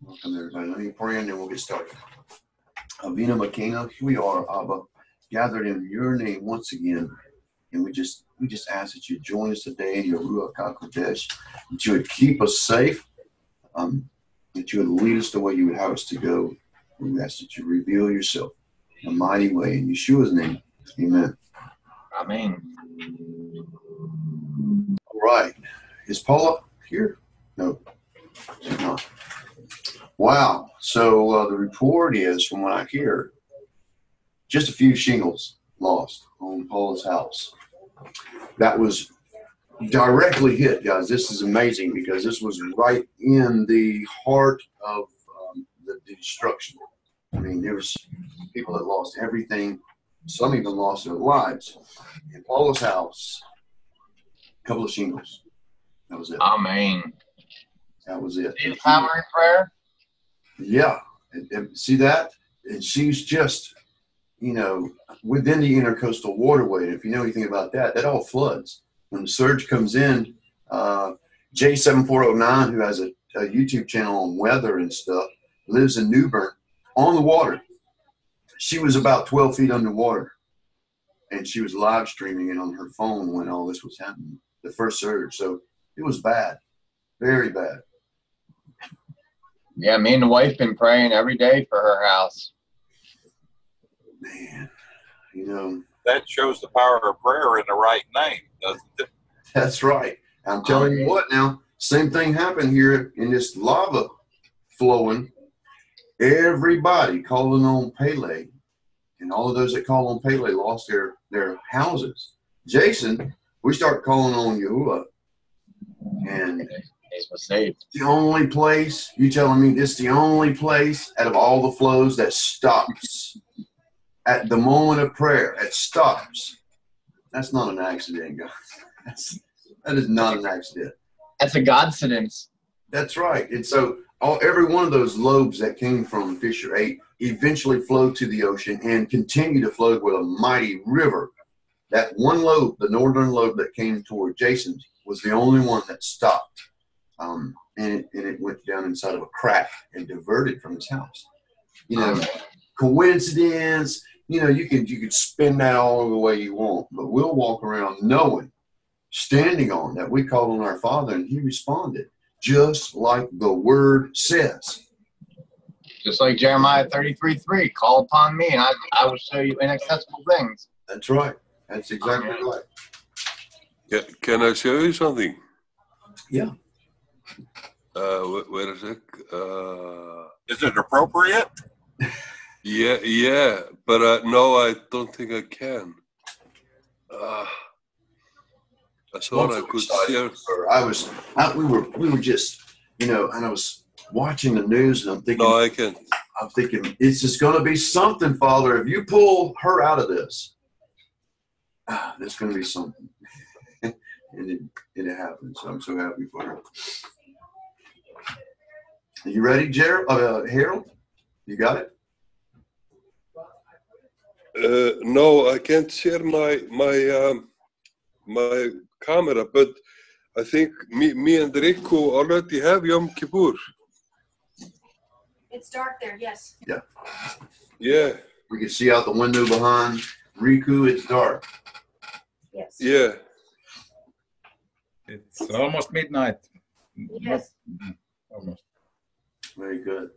Welcome, everybody. Let me pray and then we'll get started. Avinu Malkeinu, here we are, Abba, gathered in your name once again. And we just we just ask that you join us today in your Ruach HaKodesh, that you would keep us safe, um, that you would lead us the way you would have us to go. We ask that you reveal yourself in a mighty way. In Yeshua's name, amen. Amen. All right. Is Paula here? No, she's not. Wow. So uh, the report is, from what I hear, just a few shingles lost on Paula's house. That was directly hit, guys. This is amazing because this was right in the heart of um, the destruction. I mean, there was people that lost everything. Some even lost their lives. In Paula's house, a couple of shingles. That was it. Amen. That was it. See the power in prayer? Yeah, and, and see that, and she's just, you know, within the intercoastal waterway. And if you know anything about that, that all floods when the surge comes in. Uh, J7409, who has a, a YouTube channel on weather and stuff, lives in New Bern on the water. She was about 12 feet underwater, and she was live streaming it on her phone when all this was happening. The first surge, so it was bad, very bad. Yeah, me and the wife been praying every day for her house. Man, you know, that shows the power of prayer in the right name, doesn't it? That's right. I'm telling you what now, same thing happened here in this lava flowing. Everybody calling on Pele, and all of those that call on Pele lost their, their houses. Jason, we start calling on Yahuwah. And Saved. the only place, you telling me this the only place out of all the flows that stops at the moment of prayer, it stops. That's not an accident, guys. That's, that is not an accident. That's a godsidence. That's right. And so all every one of those lobes that came from Fissure 8 eventually flowed to the ocean and continued to flow with a mighty river. That one lobe, the northern lobe that came toward Jason, was the only one that stopped. Um, and, it, and it went down inside of a crack and diverted from his house. You know, coincidence, you know, you can you can spin that all the way you want, but we'll walk around knowing, standing on that we called on our Father and He responded, just like the Word says. Just like Jeremiah 33 3, call upon me and I, I will show you inaccessible things. That's right. That's exactly Amen. right. Can, can I show you something? Yeah. Uh, wh- where is it? Uh, Is it appropriate? yeah, yeah, but uh, no, I don't think I can. Uh, I thought I could share. Or I was, I, we were, we were just, you know, and I was watching the news and I'm thinking, No, I can. I'm thinking, it's just going to be something, Father. If you pull her out of this, ah, there's going to be something. and it, and it happened. So I'm so happy for her. Are you ready, Gerald? Uh, Harold? You got it? Uh, no, I can't share my my um, my camera, but I think me, me and Rico already have Yom Kippur. It's dark there, yes. Yeah, Yeah. We can see out the window behind Riku. It's dark. Yes. yeah. It's almost midnight. Yes. Not- Almost. Very good.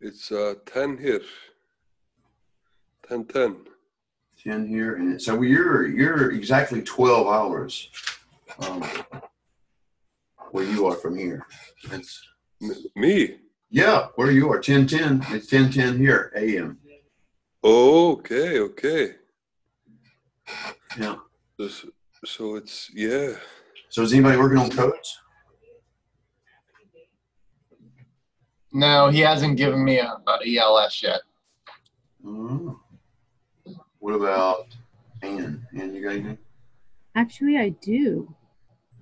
It's uh, 10 here. 10 10. 10 here. And so you're, you're exactly 12 hours um, where you are from here. That's, M- me? yeah, where you are. 10 10. It's 10 10 here, AM. Oh, okay, okay. Yeah. So, so it's, yeah. So is anybody working on codes? No, he hasn't given me a, a ELS yet. Oh. What about Ann? Ann, you got anything? Actually, I do.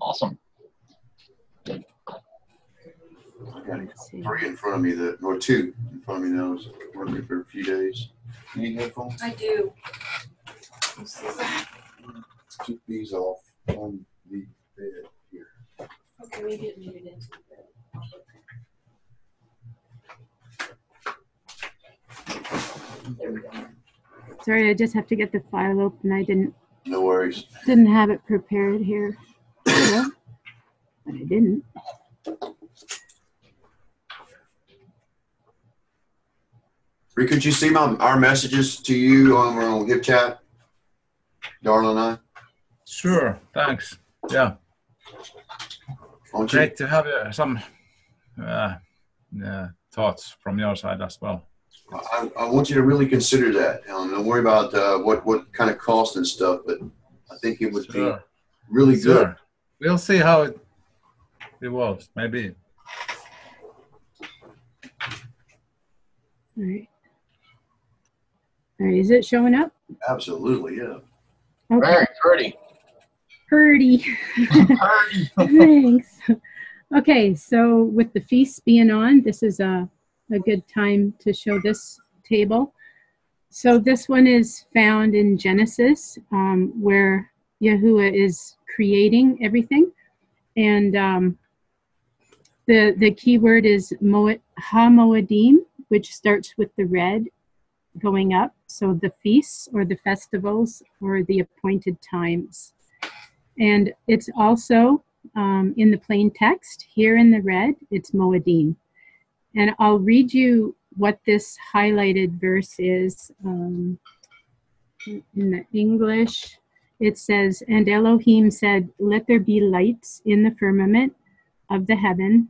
Awesome. I got three in front of me that, or two in front of me that was working for a few days. Any headphones? I do. Took these off on the bed here. Okay, maybe it made it into the There we go. Sorry, I just have to get the file open. I didn't No worries. didn't have it prepared here. Well, but I didn't. Rick, could you see my, our messages to you on our Give chat? Darla and I? Sure, thanks. Yeah, Won't you? great to have uh, some uh, uh, thoughts from your side as well. I, I want you to really consider that. Um, don't worry about uh, what, what kind of cost and stuff, but I think it would be Sure, really good. We'll see how it evolves. Maybe. All right. All right, is it showing up? Absolutely, yeah. Okay. Very pretty. Pretty. Pretty. Thanks. Okay, so with the feast being on, this is a, a good time to show this table. So this one is found in Genesis, um, where Yahuwah is creating everything. And um, the, the key word is Moed, which starts with the red going up. So the feasts or the festivals or the appointed times. And it's also um, in the plain text here in the red, it's Moedim. And I'll read you what this highlighted verse is um, in the English. It says, And Elohim said, Let there be lights in the firmament of the heaven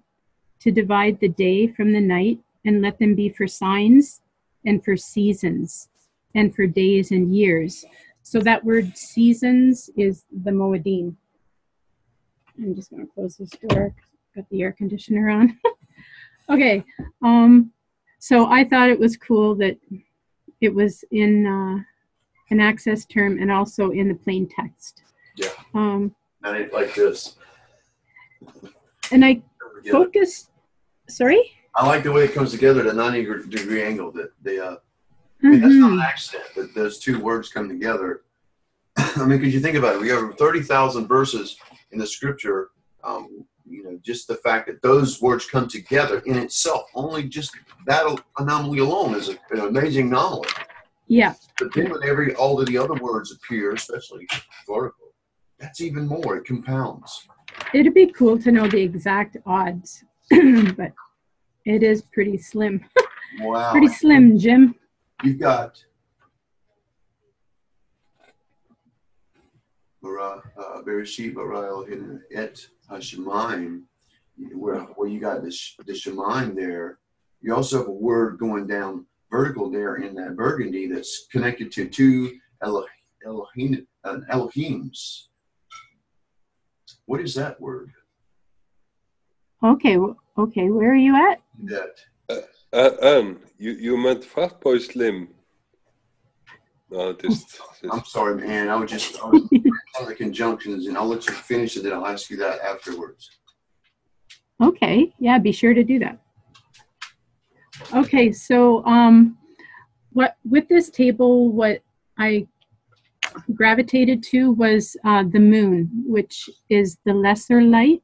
to divide the day from the night, and let them be for signs and for seasons and for days and years. So that word seasons is the Moedim. I'm just going to close this door. Got the air conditioner on. okay. Um, so I thought it was cool that it was in uh, an axis term and also in the plain text. Yeah. Um, Not it like this. and I Yeah. focused. Sorry. I like the way it comes together at a 90 degree angle. That they, uh, I mean, that's not an Mhm. accident that those two words come together. I mean, because you think about it, we have 30,000 verses in the scripture. Um, you know, just the fact that those words come together in itself, only just that anomaly alone is a, an amazing anomaly. Yeah. But then when every all of the other words appear, especially vertical, that's even more. It compounds. It'd be cool to know the exact odds, but it is pretty slim. Wow. Pretty slim, Jim. You've got Bara, uh, Bereshit, Bara Elohim, Et Hashemayim, where, where you got the, sh- the Shemayim there. You also have a word going down vertical there in that burgundy that's connected to two Elo- Elohim, uh, Elohims. What is that word? Okay, okay, where are you at? That Uh, Anne, you, you meant Fatboy Slim. No, het is, I'm sorry, man. I was just I was the conjunctions, and I'll let you finish it. Then I'll ask you that afterwards. Okay, yeah, be sure to do that. Okay, so um, what with this table, what I gravitated to was uh, the moon, which is the lesser light.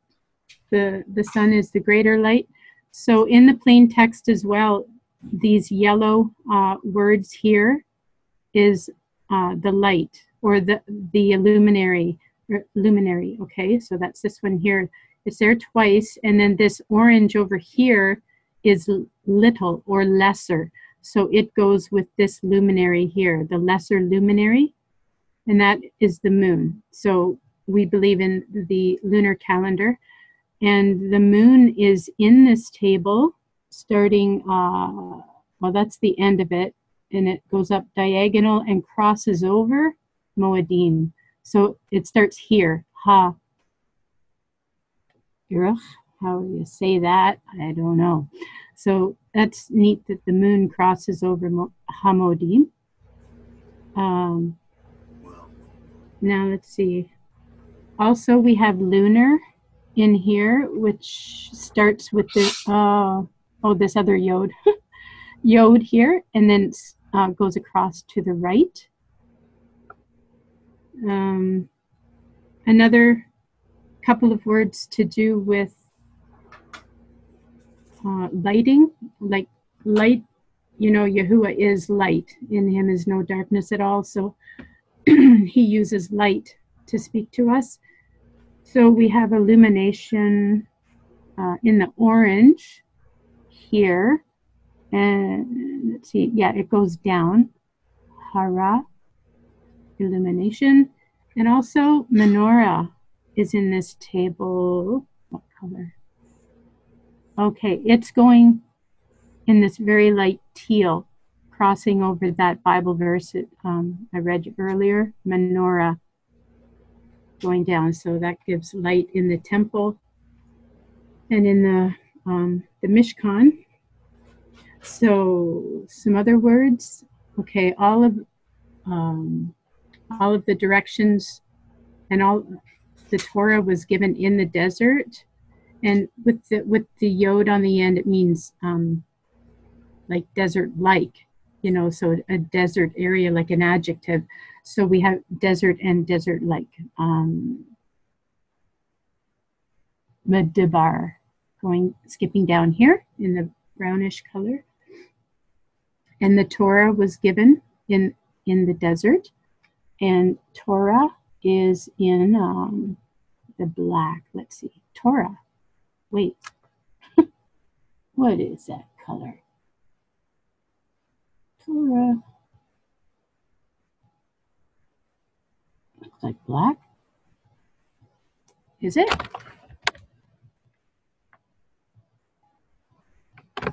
The the sun is the greater light. So in the plain text as well, these yellow uh, words here is uh, the light or the the luminary or luminary. Okay, so that's this one here. It's there twice, and then this orange over here is little or lesser. So it goes with this luminary here, the lesser luminary, and that is the moon. So we believe in the lunar calendar, and the moon is in this table starting, uh, well, that's the end of it, and it goes up diagonal and crosses over Moedim. So it starts here, Ha, Urach, how do you say that, I don't know. So that's neat that the moon crosses over Mo- Hamodim. Um, now let's see. Also, we have lunar in here, which starts with the uh, oh this other yod, yod here, and then uh, goes across to the right. Um, another couple of words to do with uh, lighting, like light you know, Yahuwah is light. In him is no darkness at all. So he uses light to speak to us. So we have illumination uh, in the orange here. And let's see, yeah, it goes down. Hara, illumination. And also menorah is in this table. What color? Okay, it's going in this very light teal, crossing over that Bible verse that, um, I read earlier, menorah going down. So that gives light in the temple and in the um, the Mishkan. So some other words. Okay, all of um, all of the directions and all the Torah was given in the desert, and with the with the yod on the end, it means um, like desert like, you know, so a desert area like an adjective. So we have desert and desert like. Um, going skipping down here in the brownish color. And the Torah was given in in the desert, and Torah is in um, the black. Let's see, Torah. Wait, what is that color? Torah. Looks like black. Is it?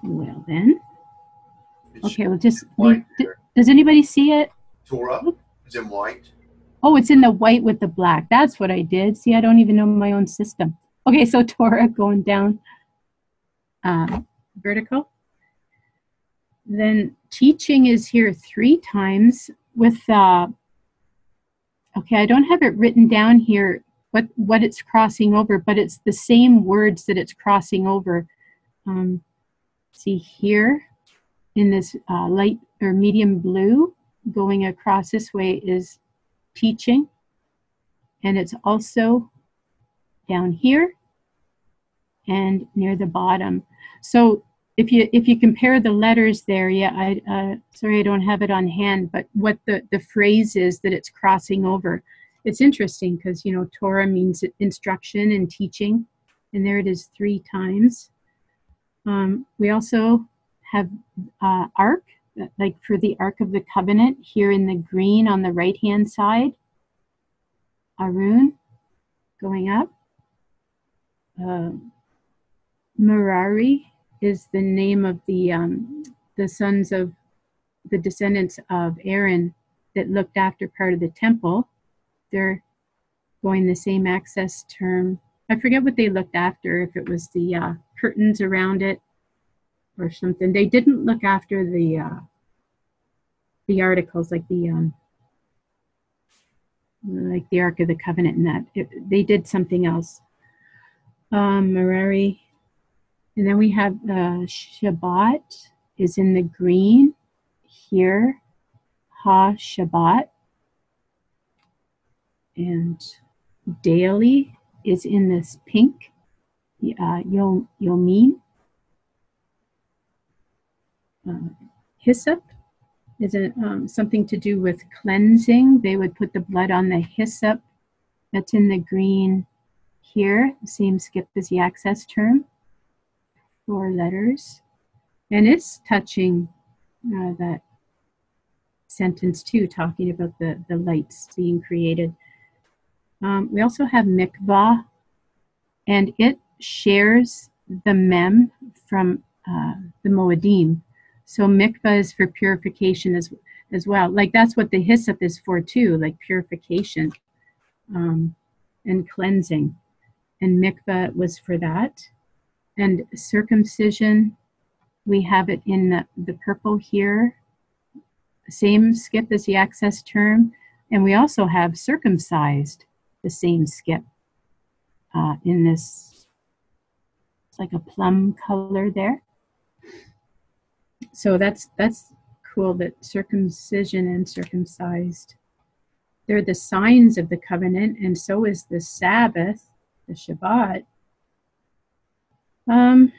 Well then, okay. Well, just does anybody see it? Torah is in white. Oh, it's in the white with the black. That's what I did. See, I don't even know my own system. Okay, so Torah going down uh, vertical. Then teaching is here three times with, uh, okay, I don't have it written down here what, what it's crossing over, but it's the same words that it's crossing over. Um, see here in this uh, light or medium blue going across this way is teaching. And it's also down here and near the bottom. So if you if you compare the letters there yeah i uh, sorry i don't have it on hand but what the the phrase is that it's crossing over it's interesting because you know torah means instruction and teaching and there it is three times. Um, we also have uh, ark like for the Ark of the Covenant here in the green on the right hand side. Arun going up. Uh, Merari is the name of the um, the sons of the descendants of Aaron that looked after part of the temple. They're going the same axis term. I forget what they looked after, if it was the uh, curtains around it or something. They didn't look after the uh, the articles like the um, like the Ark of the Covenant and that it, they did something else. Um, Merari, and then we have uh, Shabbat is in the green here. Ha Shabbat, and daily is in this pink. Uh, Yom Yomin. Uh, hyssop is it um, something to do with cleansing? They would put the blood on the hyssop that's in the green here, same skip as the axis term, four letters. And it's touching uh, that sentence too, talking about the, the lights being created. Um, we also have mikvah, and it shares the mem from uh, the Moedim. So mikvah is for purification as as well. Like that's what the hyssop is for too, like purification um, and cleansing. And mikvah was for that. And circumcision, we have it in the, the purple here. Same skip as the axis term. And we also have circumcised, the same skip uh, in this, it's like a plum color there so that's that's cool that circumcision and circumcised they're the signs of the covenant and so is the sabbath the shabbat um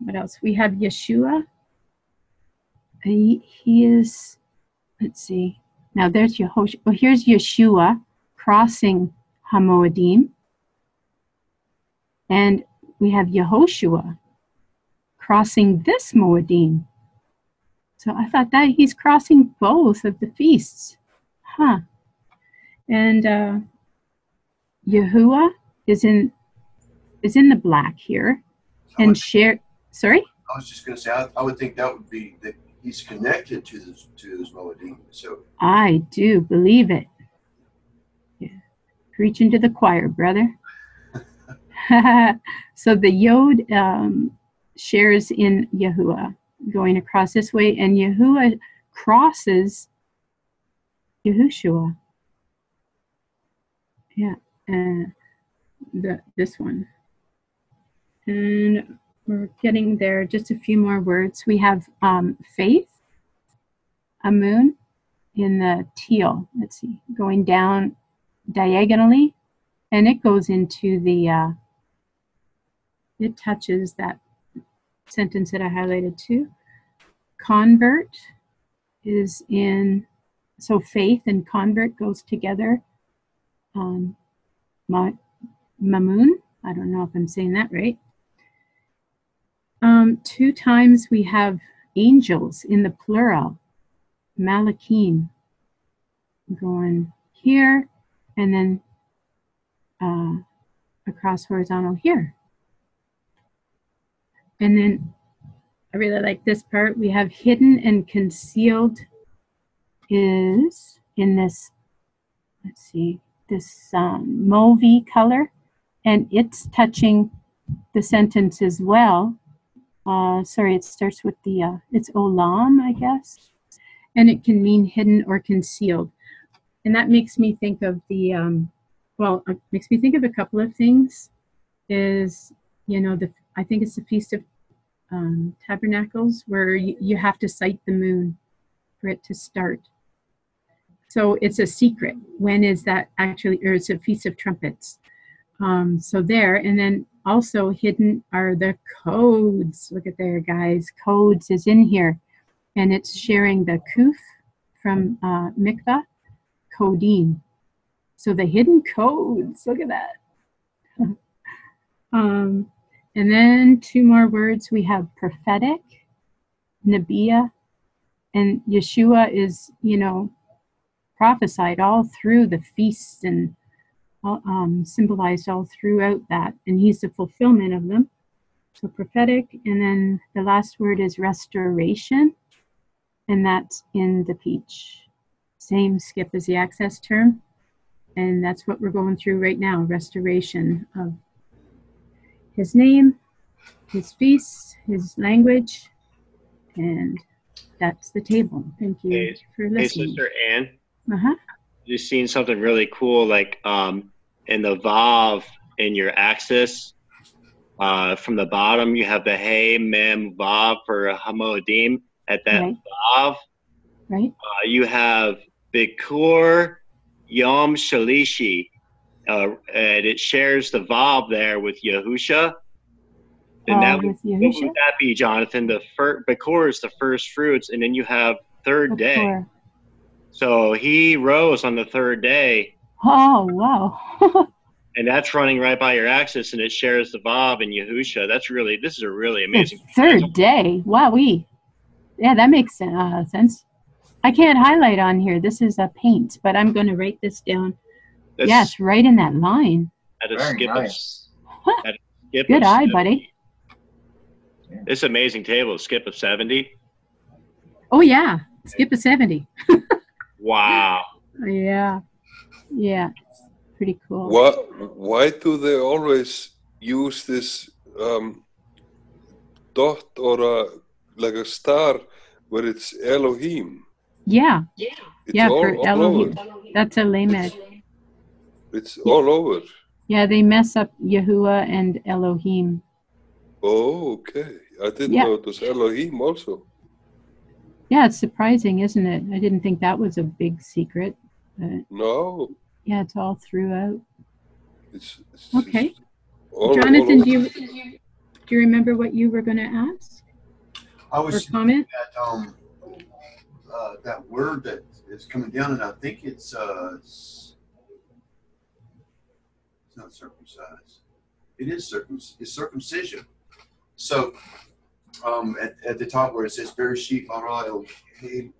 what else we have yeshua he, he is, let's see. Now there's Yehoshua. Oh, here's Yeshua crossing Hamoadim. And we have Yehoshua crossing this Moedim. So I thought that he's crossing both of the feasts. Huh. And uh, Yahuwah is in is in the black here. I And would, share sorry? I was just going to say, I, I would think that would be that he's connected to this to this Moedim. So I do believe it. Yeah. Preaching to the choir, brother. so the Yod um, shares in Yahuwah going across this way, and Yahuwah crosses Yahushua. Yeah, uh, the this one. And we're getting there. Just a few more words. We have um, faith, emunah in the teal. Let's see, going down diagonally, and it goes into the. Uh, it touches that sentence that I highlighted too. Convert is in, so faith and convert goes together. Um, ma, mamun, I don't know if I'm saying that right. Um, two times we have angels in the plural, malakim, going here and then uh, across horizontal here. And then I really like this part. We have hidden and concealed is in this, let's see, this um, mauvey color, and it's touching the sentence as well. Uh, sorry, it starts with the, uh, it's olam, I guess, and it can mean hidden or concealed. And that makes me think of the, um, well, it makes me think of a couple of things. Is, you know, the I think it's the Feast of um, Tabernacles where you, you have to sight the moon for it to start. So it's a secret. When is that actually, or it's a Feast of Trumpets. Um, so there, and then also hidden are the codes. Look at there, guys. Codes is in here, and it's sharing the kuf from uh, mikvah, codeine. So the hidden codes. Look at that. um, and then two more words. We have prophetic, Nabiya, and Yeshua is, you know, prophesied all through the feasts and um, symbolized all throughout that. And he's the fulfillment of them. So prophetic. And then the last word is restoration. And that's in the peach. Same skip as the axis term. And that's what we're going through right now restoration of his name, his feasts, his language, and that's the table. Thank you Hey, for Hey, listening. Sister Ann, Uh-huh. just seen something really cool, like um, in the Vav in your axis. Uh, from the bottom, you have the Hey Mem Vav for Hamodim. At that Right. Vav, Right? uh, you have Bikur Yom Shalishi. Uh, and it shares the Vav there with Yahusha. And Uh, that would, what would that be, Jonathan? The fir- Bikur is the first fruits, and then you have third day. So he rose on the third day, Oh, wow. and that's running right by your axis, and it shares the Vav and Yahusha. That's really this is a really the amazing. third day. Wowee. Yeah, that makes uh, sense. I can't highlight on here. This is a paint, but I'm going to write this down. That's yes, right in that line. at a Very skip nice. of skip Good of eye, 70. buddy. This amazing table, skip of seventy. Oh, yeah. Skip a 70. Wow. Yeah. Yeah. Pretty cool. Why, why do they always use this um, dot or a, like a star where it's Elohim? Yeah. Yeah. It's Yeah, all, for all Elohim. over. That's a lamed. It's all over. Yeah, they mess up Yahuwah and Elohim. Oh, okay. I didn't Yeah. know it was Elohim also. Yeah, it's surprising, isn't it? I didn't think that was a big secret. But No, yeah, it's all throughout. it's, it's Okay. all, Jonathan, all do you do you remember what you were going to ask I or was comment? at um, uh, that word that is coming down, and I think it's uh, it's, it's not circumcised. It is circum it's circumcision. So um, at, at the top where it says Bereshit bara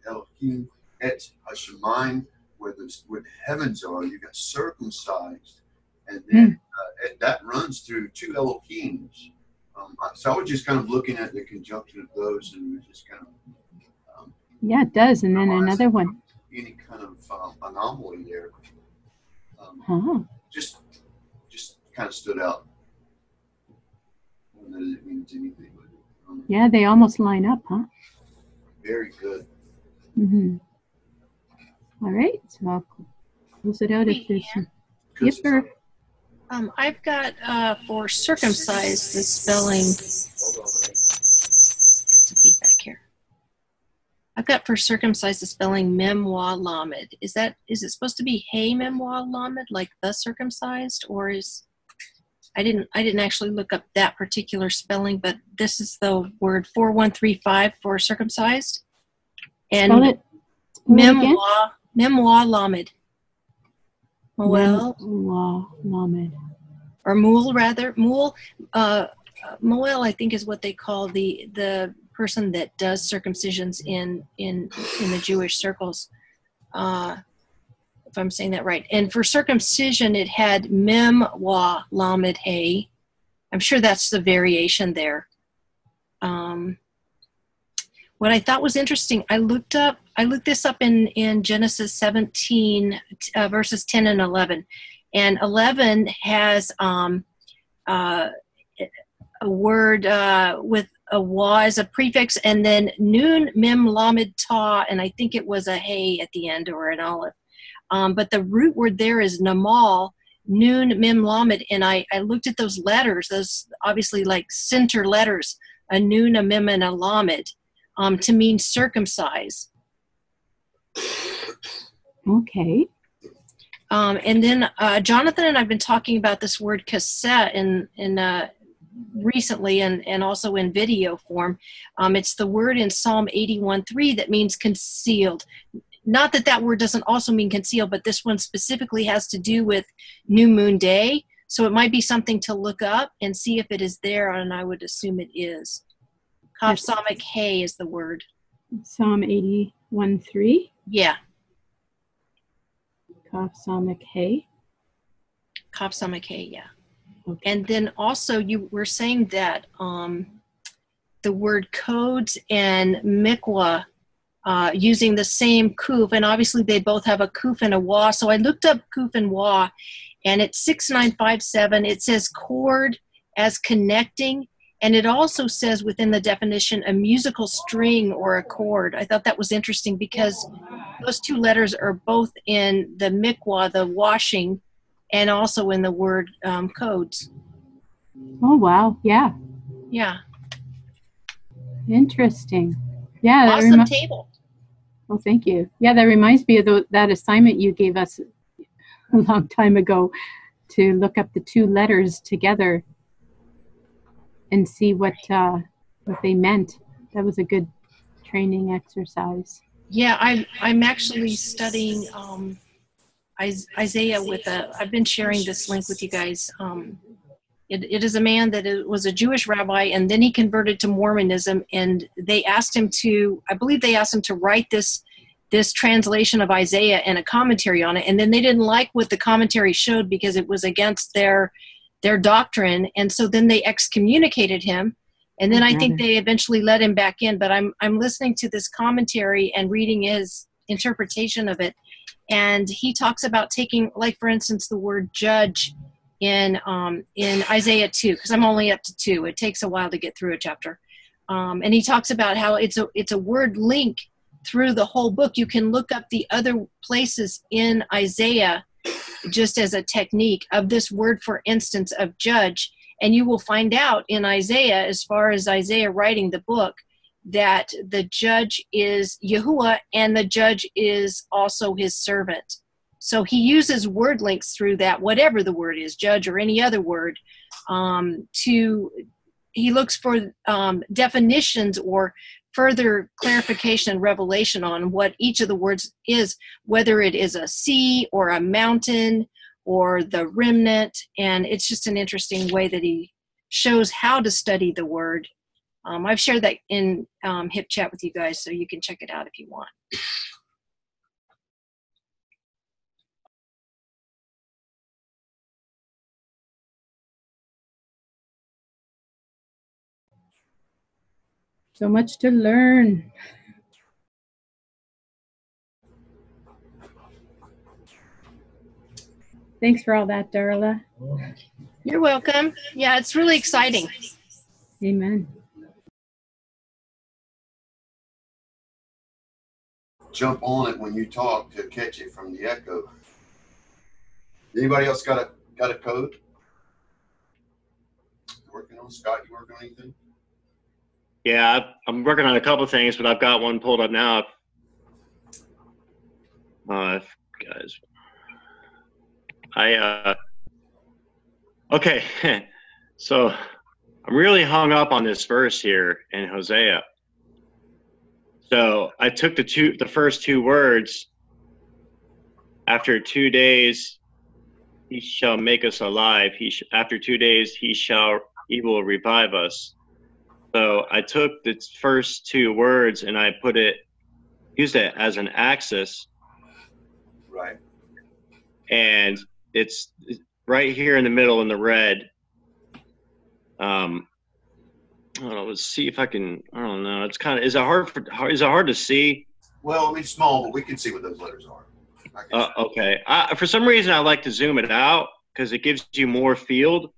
Elohim et Hashemayim, where the where the heavens are, you got circumcised, and then uh, and that runs through two Elohims. Um, so I was just kind of looking at the conjunction of those, and just kind of um, Yeah, it does. And then another one. any kind of um, anomaly there. Um, just just kind of stood out. I that it means anything, but um, yeah, they almost line up, huh? very good. Mm-hmm. All right, so I'll close it out if Hey, there's Ann. some. Yep, sir. Um, I've got uh, for circumcised the spelling. Get some feedback here. I've got for circumcised the spelling memoir lamed. Is that is it supposed to be hey memoir lamed like the circumcised or is I didn't I didn't actually look up that particular spelling, but this is the word four one three five for circumcised. And Spell it. Spell it again. memoir memoir lamed. Memoir lamed. or Mool rather. Mool, uh, Moel, I think is what they call the the person that does circumcisions in in in the Jewish circles. Uh, I'm saying that right. And for circumcision, it had Mem Wa Lamed Hey. I'm sure that's the variation there. Um, what I thought was interesting, I looked up, I looked this up in in Genesis 17 uh, verses 10 and 11 and 11 has um, uh, a word uh, with a wa as a prefix and then noon mem lamed ta and i think it was a hey at the end or an olive um, but the root word there is namal noon mem lamed and I, I looked at those letters those obviously like center letters a noon a mem and a lamed um, to mean circumcise Okay. Um, and then uh, Jonathan and I've been talking about this word cassette in in uh, recently and and also in video form. Um, it's the word in Psalm 81:3 that means concealed. Not that that word doesn't also mean conceal, but this one specifically has to do with new moon day. So it might be something to look up and see if it is there, and I would assume it is. Kafsamic hay is the word. Psalm 81 3. Yeah, Kaf Samic Hay. Kafsamic hay, yeah. Okay. And then also you were saying that um, the word codes and mikwa uh, using the same kuf, and obviously they both have a kuf and a wa. So I looked up kuf and wa, and it's 6957. It says chord as connecting, and it also says within the definition a musical string or a chord. I thought that was interesting because those two letters are both in the mikwa, the washing, and also in the word um, codes. Oh, wow. Yeah. Yeah, Interesting. Yeah. awesome remi- table. Oh, thank you. Yeah, that reminds me of tho- that assignment you gave us a long time ago to look up the two letters together and see what uh, what they meant. That was a good training exercise. Yeah, I'm I'm actually studying um, Isaiah with a. I've been sharing this link with you guys. Um, it, it is a man that was a Jewish rabbi, and then he converted to Mormonism. And they asked him to. I believe they asked him to write this this translation of Isaiah and a commentary on it. And then they didn't like what the commentary showed because it was against their their doctrine. And so then they excommunicated him. And then I think mm-hmm. they eventually let him back in. But I'm I'm listening to this commentary and reading his interpretation of it. And he talks about taking, like for instance, the word judge in um, in Isaiah two, because I'm only up to two. It takes a while to get through a chapter. Um, and he talks about how it's a it's a word link through the whole book. You can look up the other places in Isaiah just as a technique of this word, for instance, of judge. And you will find out in Isaiah, as far as Isaiah writing the book, that the judge is Yahuwah and the judge is also his servant. So he uses word links through that, whatever the word is, judge or any other word, um, to he looks for um, definitions or further clarification and revelation on what each of the words is, whether it is a sea or a mountain or the remnant. And it's just an interesting way that he shows how to study the word. Um, I've shared that in um, HipChat with you guys, so you can check it out if you want. So much to learn. Thanks for all that, Darla. You're welcome. Yeah, it's really exciting. Amen. Jump on it when you talk to catch it from the echo. Anybody else got a got a code? Working on Scott? You working on anything? Yeah, I'm working on a couple things, but I've got one pulled up now. Uh, guys, I uh, okay, so I'm really hung up on this verse here in Hosea. So I took the two, the first two words. After two days, he shall make us alive. He sh- after two days, he shall he will revive us. So I took the first two words and I put it, used it as an axis, Right. and it's right here in the middle in the red. Um, I don't know, let's see if I can. I don't know. It's kind of is it hard for is it hard to see? Well, it's small, but we can see what those letters are. I Uh, okay. I, for some reason, I like to zoom it out because it gives you more field.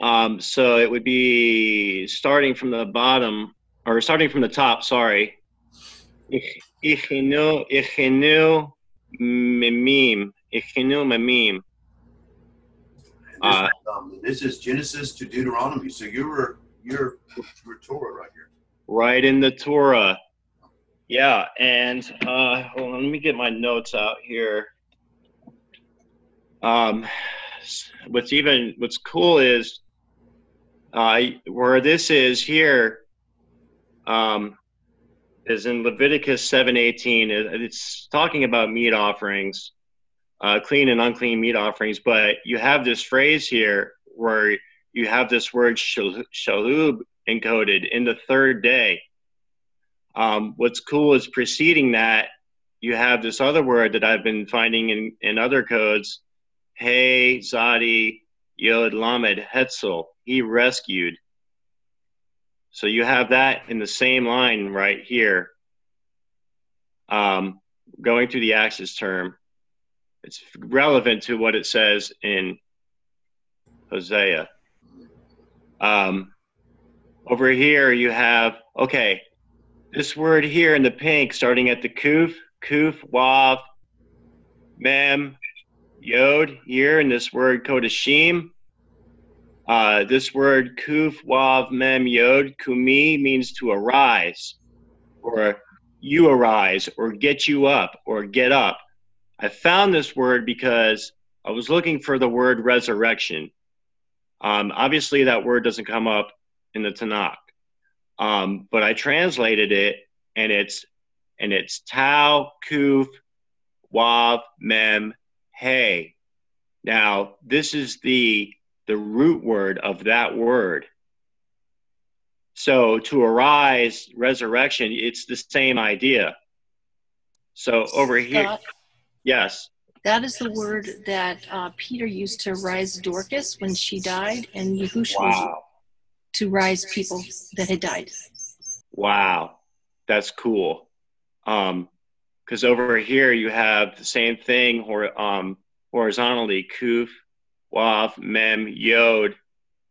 Um, so it would be starting from the bottom or starting from the top. Sorry. Ich- Ichinu, ichinu, memim, ichinu, this, um, this is Genesis to Deuteronomy. So you're you're you're Torah right here. right in the Torah. Yeah, and uh, let me get my notes out here. Um, what's even what's cool is uh, where this is here um, is in Leviticus seven eighteen. It's talking about meat offerings, uh, clean and unclean meat offerings. But you have this phrase here where you have this word shalub encoded in the third day. Um, what's cool is preceding that, you have this other word that I've been finding in, in other codes, Hey Zadi Yod Lamed Hetzel. He rescued. So you have that in the same line right here. Um, going through the axis term, it's relevant to what it says in Hosea. Um, over here, you have, okay, this word here in the pink, starting at the kuf, kuf, wav, mem, yod, here, and this word kodashim. Uh, this word kuf, wav, mem, yod, kumi means to arise, or you arise, or get you up, or get up. I found this word because I was looking for the word resurrection. Um, obviously, that word doesn't come up in the Tanakh, um, but I translated it, and it's and it's Tau Kuf Wav Mem Hey. Now, this is the the root word of that word. So to arise, resurrection, it's the same idea. So over here, Scott, yes, that is the word that uh, Peter used to rise Dorcas when she died, and Yahushua wow. to rise people that had died. Wow, that's cool. Um, because over here you have the same thing, um, horizontally, kuf, wav, mem, yod,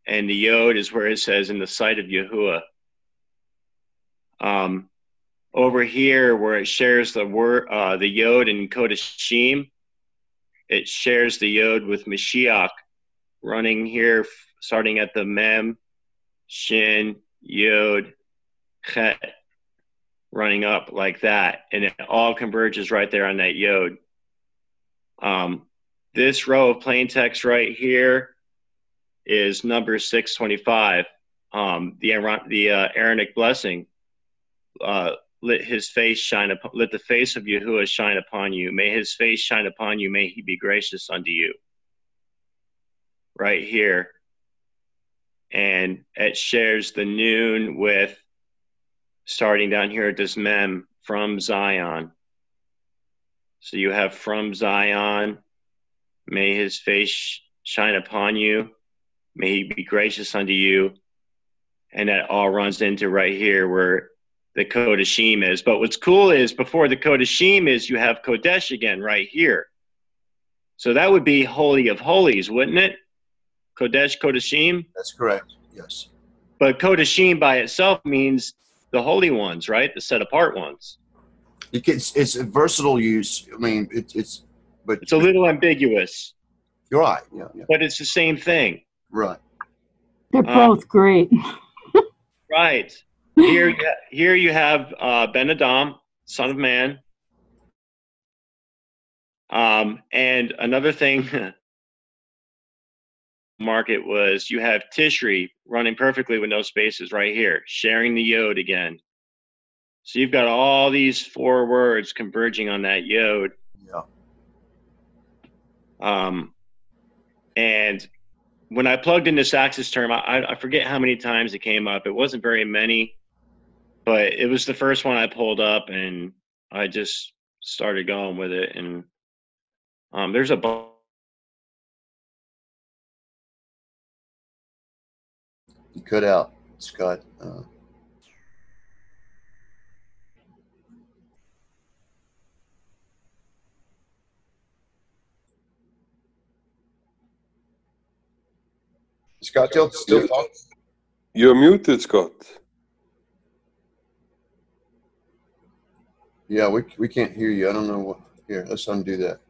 and the yod is where it says in the sight of Yahuwah. Um, over here where it shares the word, uh, the yod in Kodashim, it shares the yod with Mashiach, running here, starting at the mem, shin, yod, chet, running up like that, and it all converges right there on that yod. Um, this row of plain text right here is number 625. um, the the uh, Aaronic blessing. Uh, let his face shine upon, let the face of Yahuwah shine upon you. May his face shine upon you. May he be gracious unto you. Right here. And it shares the noon with starting down here at this mem from Zion. So you have from Zion, may his face shine upon you. May he be gracious unto you. And that all runs into right here where the Kodashim is. But what's cool is before the Kodashim is you have Kodesh again right here. So that would be Holy of Holies, wouldn't it? Kodesh, Kodashim. That's correct. Yes. But Kodashim by itself means the holy ones, right? The set apart ones. It gets, it's a versatile use. I mean, it, it's, but It's a little ambiguous, you're right. Yeah, yeah. but it's the same thing. Right. They're Uh, both great. Right. Here, you here you have uh, Ben Adam, son of man. Um, and another thing, Mark, it was you have Tishri running perfectly with no spaces right here, sharing the yod again. So you've got all these four words converging on that yod. Yeah. Um, and when I plugged in this term, I, I forget how many times it came up. It wasn't very many, but it was the first one I pulled up, and I just started going with it. And um, there's a bu- You cut out, Scott. Uh, Scott, still, still talking? You're muted, Scott. Yeah, we, we can't hear you. I don't know what. Here, let's undo that.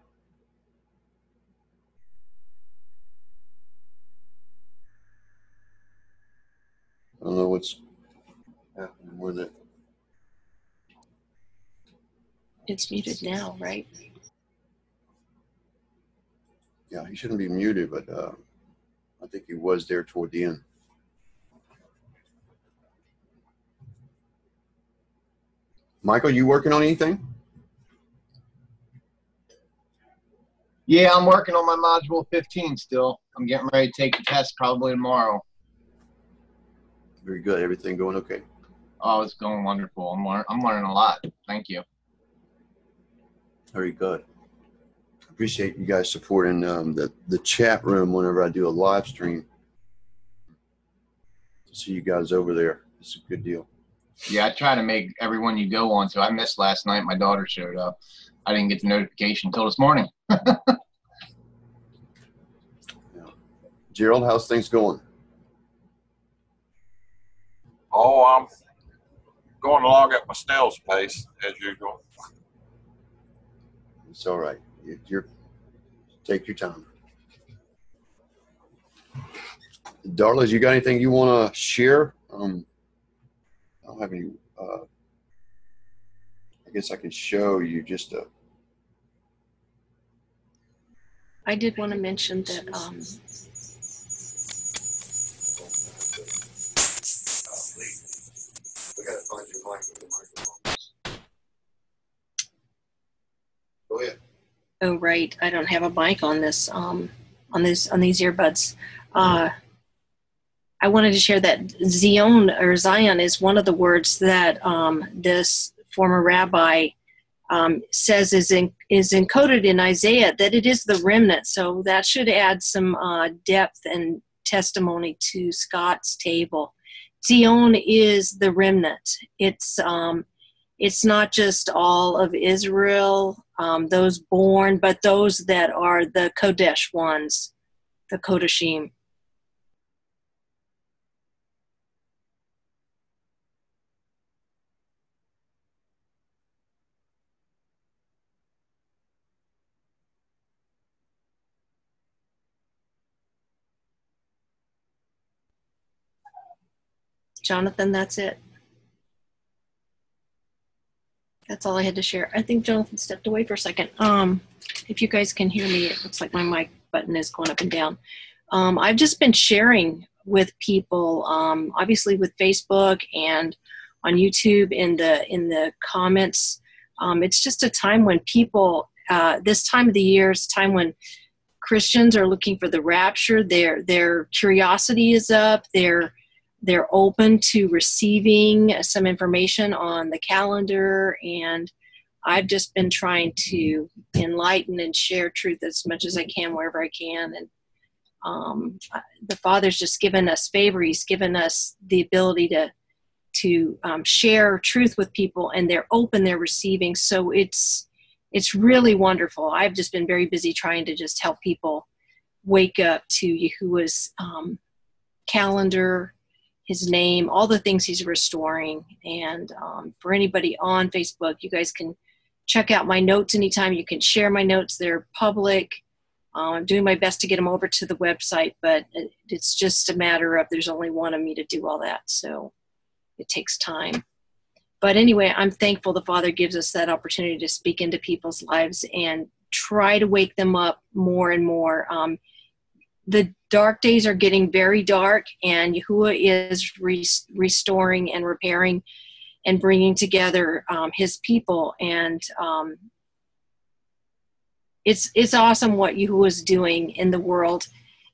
I don't know what's happening with it. It's muted now, right? Yeah, he shouldn't be muted, but uh, I think he was there toward the end. Michael, you working on anything? Yeah, I'm working on my module 15 still. I'm getting ready to take the test probably tomorrow. Very good. Everything going okay? Oh, it's going wonderful. I'm, lear- I'm learning a lot. Thank you. Very good. Appreciate you guys supporting um, the the chat room whenever I do a live stream. To see you guys over there, it's a good deal. Yeah, I try to make everyone you go on. So I missed last night. My daughter showed up. I didn't get the notification until this morning. Gerald, how's things going? Oh, I'm going along at my snail's pace as usual. It's all right. You- You're take your time. Darlas, you got anything you want to share? Um, I don't have any. Uh, I guess I can show you just a. I did want to mention that um, gotta find your mic with microphone. Go ahead. oh right, I don't have a mic on this um, on this on these earbuds. Uh, I wanted to share that Zion or Zion is one of the words that um, this former rabbi um, says is in, is encoded in Isaiah that it is the remnant. So that should add some uh, depth and testimony to Scott's table. Zion is the remnant. It's um, it's not just all of Israel, um, those born, but those that are the Kodesh ones, the Kodashim. Jonathan, that's it. That's all I had to share. I think Jonathan stepped away for a second. Um, if you guys can hear me, it looks like my mic button is going up and down. Um, I've just been sharing with people, um, obviously with Facebook and on YouTube in the in the comments. Um, it's just a time when people, uh, this time of the year is time when Christians are looking for the rapture. Their their curiosity is up. They're they're open to receiving some information on the calendar and I've just been trying to enlighten and share truth as much as I can wherever I can. And um, the Father's just given us favor. He's given us the ability to to um, share truth with people, and they're open. They're receiving. So it's it's really wonderful. I've just been very busy trying to just help people wake up to Yahuwah's um, calendar, his name, all the things he's restoring. And um, for anybody on Facebook, you guys can check out my notes anytime. You can share my notes, they're public. Uh, I'm doing my best to get them over to the website, but it's just a matter of there's only one of me to do all that. So it takes time but anyway, I'm thankful the Father gives us that opportunity to speak into people's lives and try to wake them up more and more. Um, the dark days are getting very dark, and Yahuwah is re- restoring and repairing and bringing together um, His people. And um, it's it's awesome what Yahuwah is doing in the world,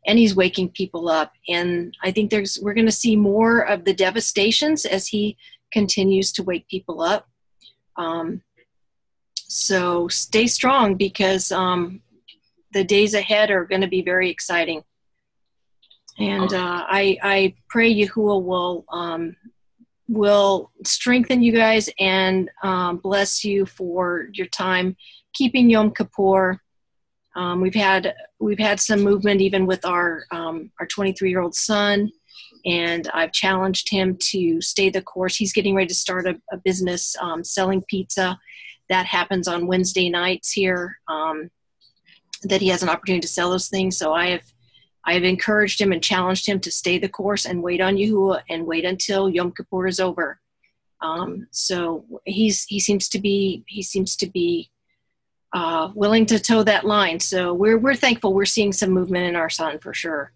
and He's waking people up. And I think there's we're going to see more of the devastations as He continues to wake people up. Um, so stay strong because um, the days ahead are going to be very exciting. And uh, I, I pray Yahuwah will um, will strengthen you guys and um, bless you for your time keeping Yom Kippur. Um, we've had we've had some movement even with our um, our 23 year old son and I've challenged him to stay the course. He's getting ready to start a, a business um, selling pizza. That happens on Wednesday nights here. Um, that he has an opportunity to sell those things. So I have I have encouraged him and challenged him to stay the course and wait on Yahuwah and wait until Yom Kippur is over. Um, so he's he seems to be he seems to be uh, willing to toe that line. So we're we're thankful. We're seeing some movement in our son for sure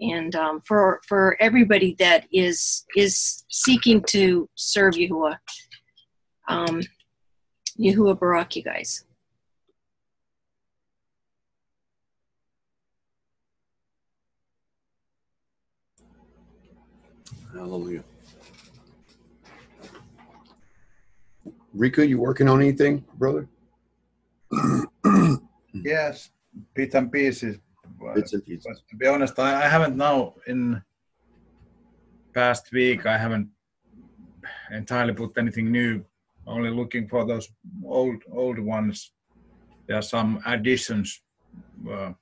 and um, for for everybody that is is seeking to serve Yahuwah. Um, Yahuwah Barak, you guys. Hallelujah. Rico, you working on anything, brother? yes, bits and pieces, Bits and pieces. But to be honest, I, I haven't now in past week. I haven't entirely put anything new. Only looking for those old old ones. There are some additions. Uh,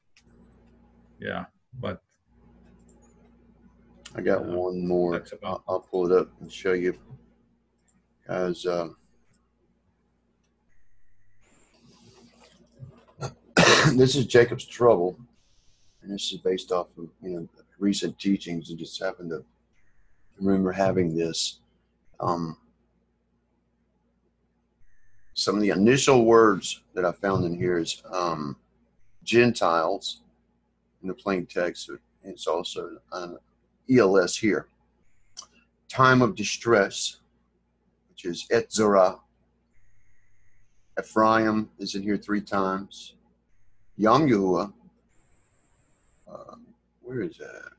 yeah, but I got uh, one more. that's about- I'll, I'll pull it up and show you. Guys, um, this is Jacob's trouble, and this is based off of you know recent teachings, and just happened to remember having this. Um, some of the initial words that I found in here is um, Gentiles in the plain text. It's also uh, ELS here. Time of distress, which is Etzorah. Ephraim is in here three times. Yom Yahuwah. Uh, where is that?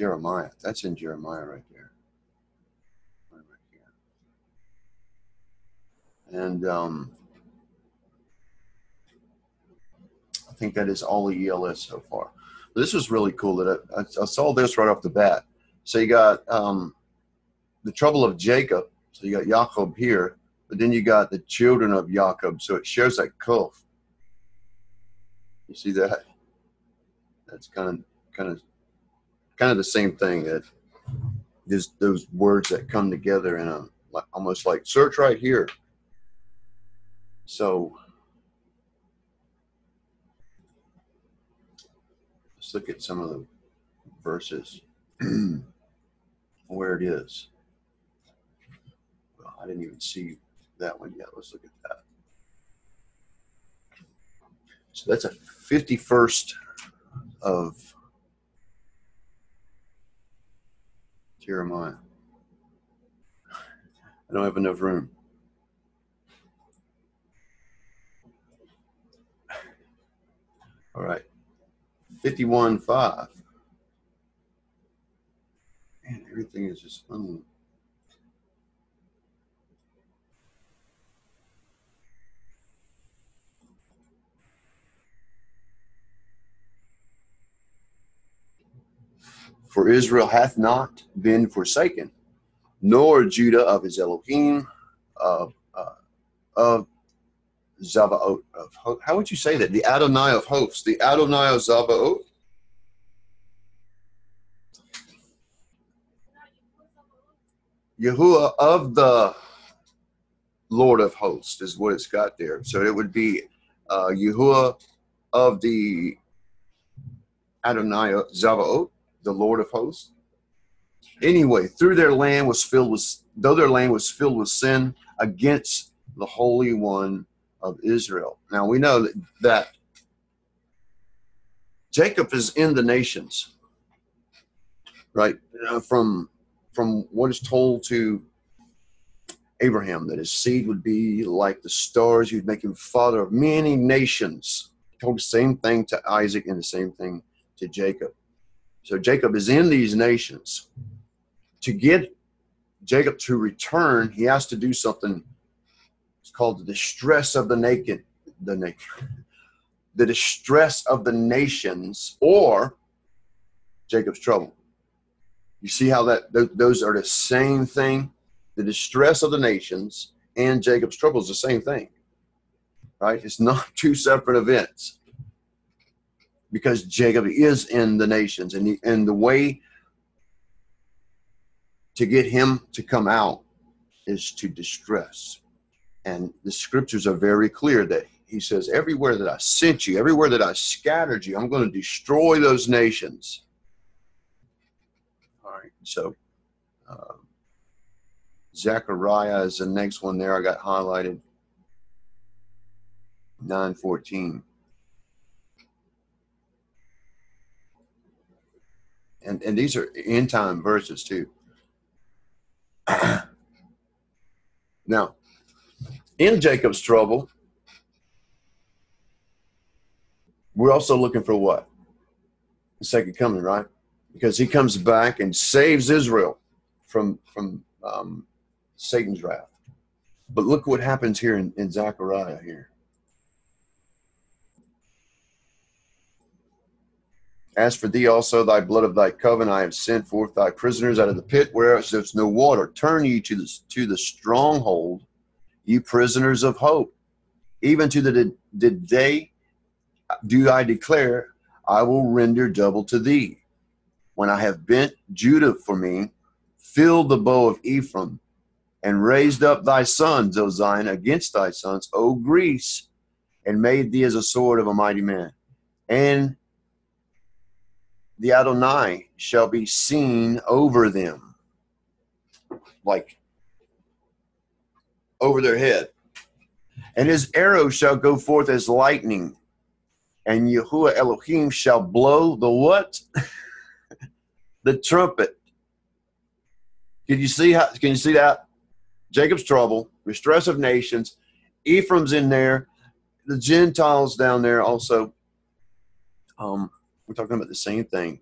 Jeremiah. That's in Jeremiah right there. Right here. And um, I think that is all the ELS so far. This was really cool that I, I, saw this right off the bat. So you got um, the trouble of Jacob. So you got Jacob here, but then you got the children of Jacob. So it shares that Kuf. You see that? That's kind of kind of kind of the same thing. That is those words that come together in a like, almost like search right here. So let's look at some of the verses where it is. Well, I didn't even see that one yet. Let's look at that. So that's a 51st of Jeremiah. I don't have enough room. All right. 51 5. Man, everything is just un- For Israel hath not been forsaken, nor Judah of his Elohim, of uh, of Zavaot of Ho- how would you say that? The Adonai of hosts, the Adonai of Zavaot. Yahuwah of the Lord of hosts is what it's got there. So it would be uh, Yahuwah of the Adonai Zavaot, the Lord of hosts. Anyway, through their land was filled with, though their land was filled with sin against the Holy One of Israel. Now we know that, Jacob is in the nations, right? Uh, from from what is told to Abraham that his seed would be like the stars, you'd make him father of many nations. Told the same thing to Isaac and the same thing to Jacob. So Jacob is in these nations. To get Jacob to return, he has to do something. It's called the distress of the naked, the naked, the distress of the nations, or Jacob's trouble. You see how that th- those are the same thing. The distress of the nations and Jacob's trouble is the same thing, right? It's not two separate events because Jacob is in the nations, and and the way to get him to come out is to distress. And the scriptures are very clear that he says, Everywhere that I sent you, everywhere that I scattered you, I'm going to destroy those nations. All right, so uh, Zechariah is the next one there I got highlighted. 914. And, and these are end time verses too. now, in Jacob's trouble, we're also looking for what? The second coming, right? Because he comes back and saves Israel from from um, Satan's wrath. But look what happens here in, in Zechariah here. As for thee also, thy blood of thy covenant, I have sent forth thy prisoners out of the pit where there's no water. Turn ye to the, to the stronghold, ye prisoners of hope. Even to the, the day do I declare, I will render double to thee. When I have bent Judah for me, filled the bow of Ephraim, and raised up thy sons, O Zion, against thy sons, O Greece, and made thee as a sword of a mighty man. And the Adonai shall be seen over them, like over their head. And his arrow shall go forth as lightning, and Yahuwah Elohim shall blow the what? the trumpet. Can you see how? Can you see that? Jacob's trouble, distress of nations. Ephraim's in there. The Gentiles down there also. Um, we're talking about the same thing.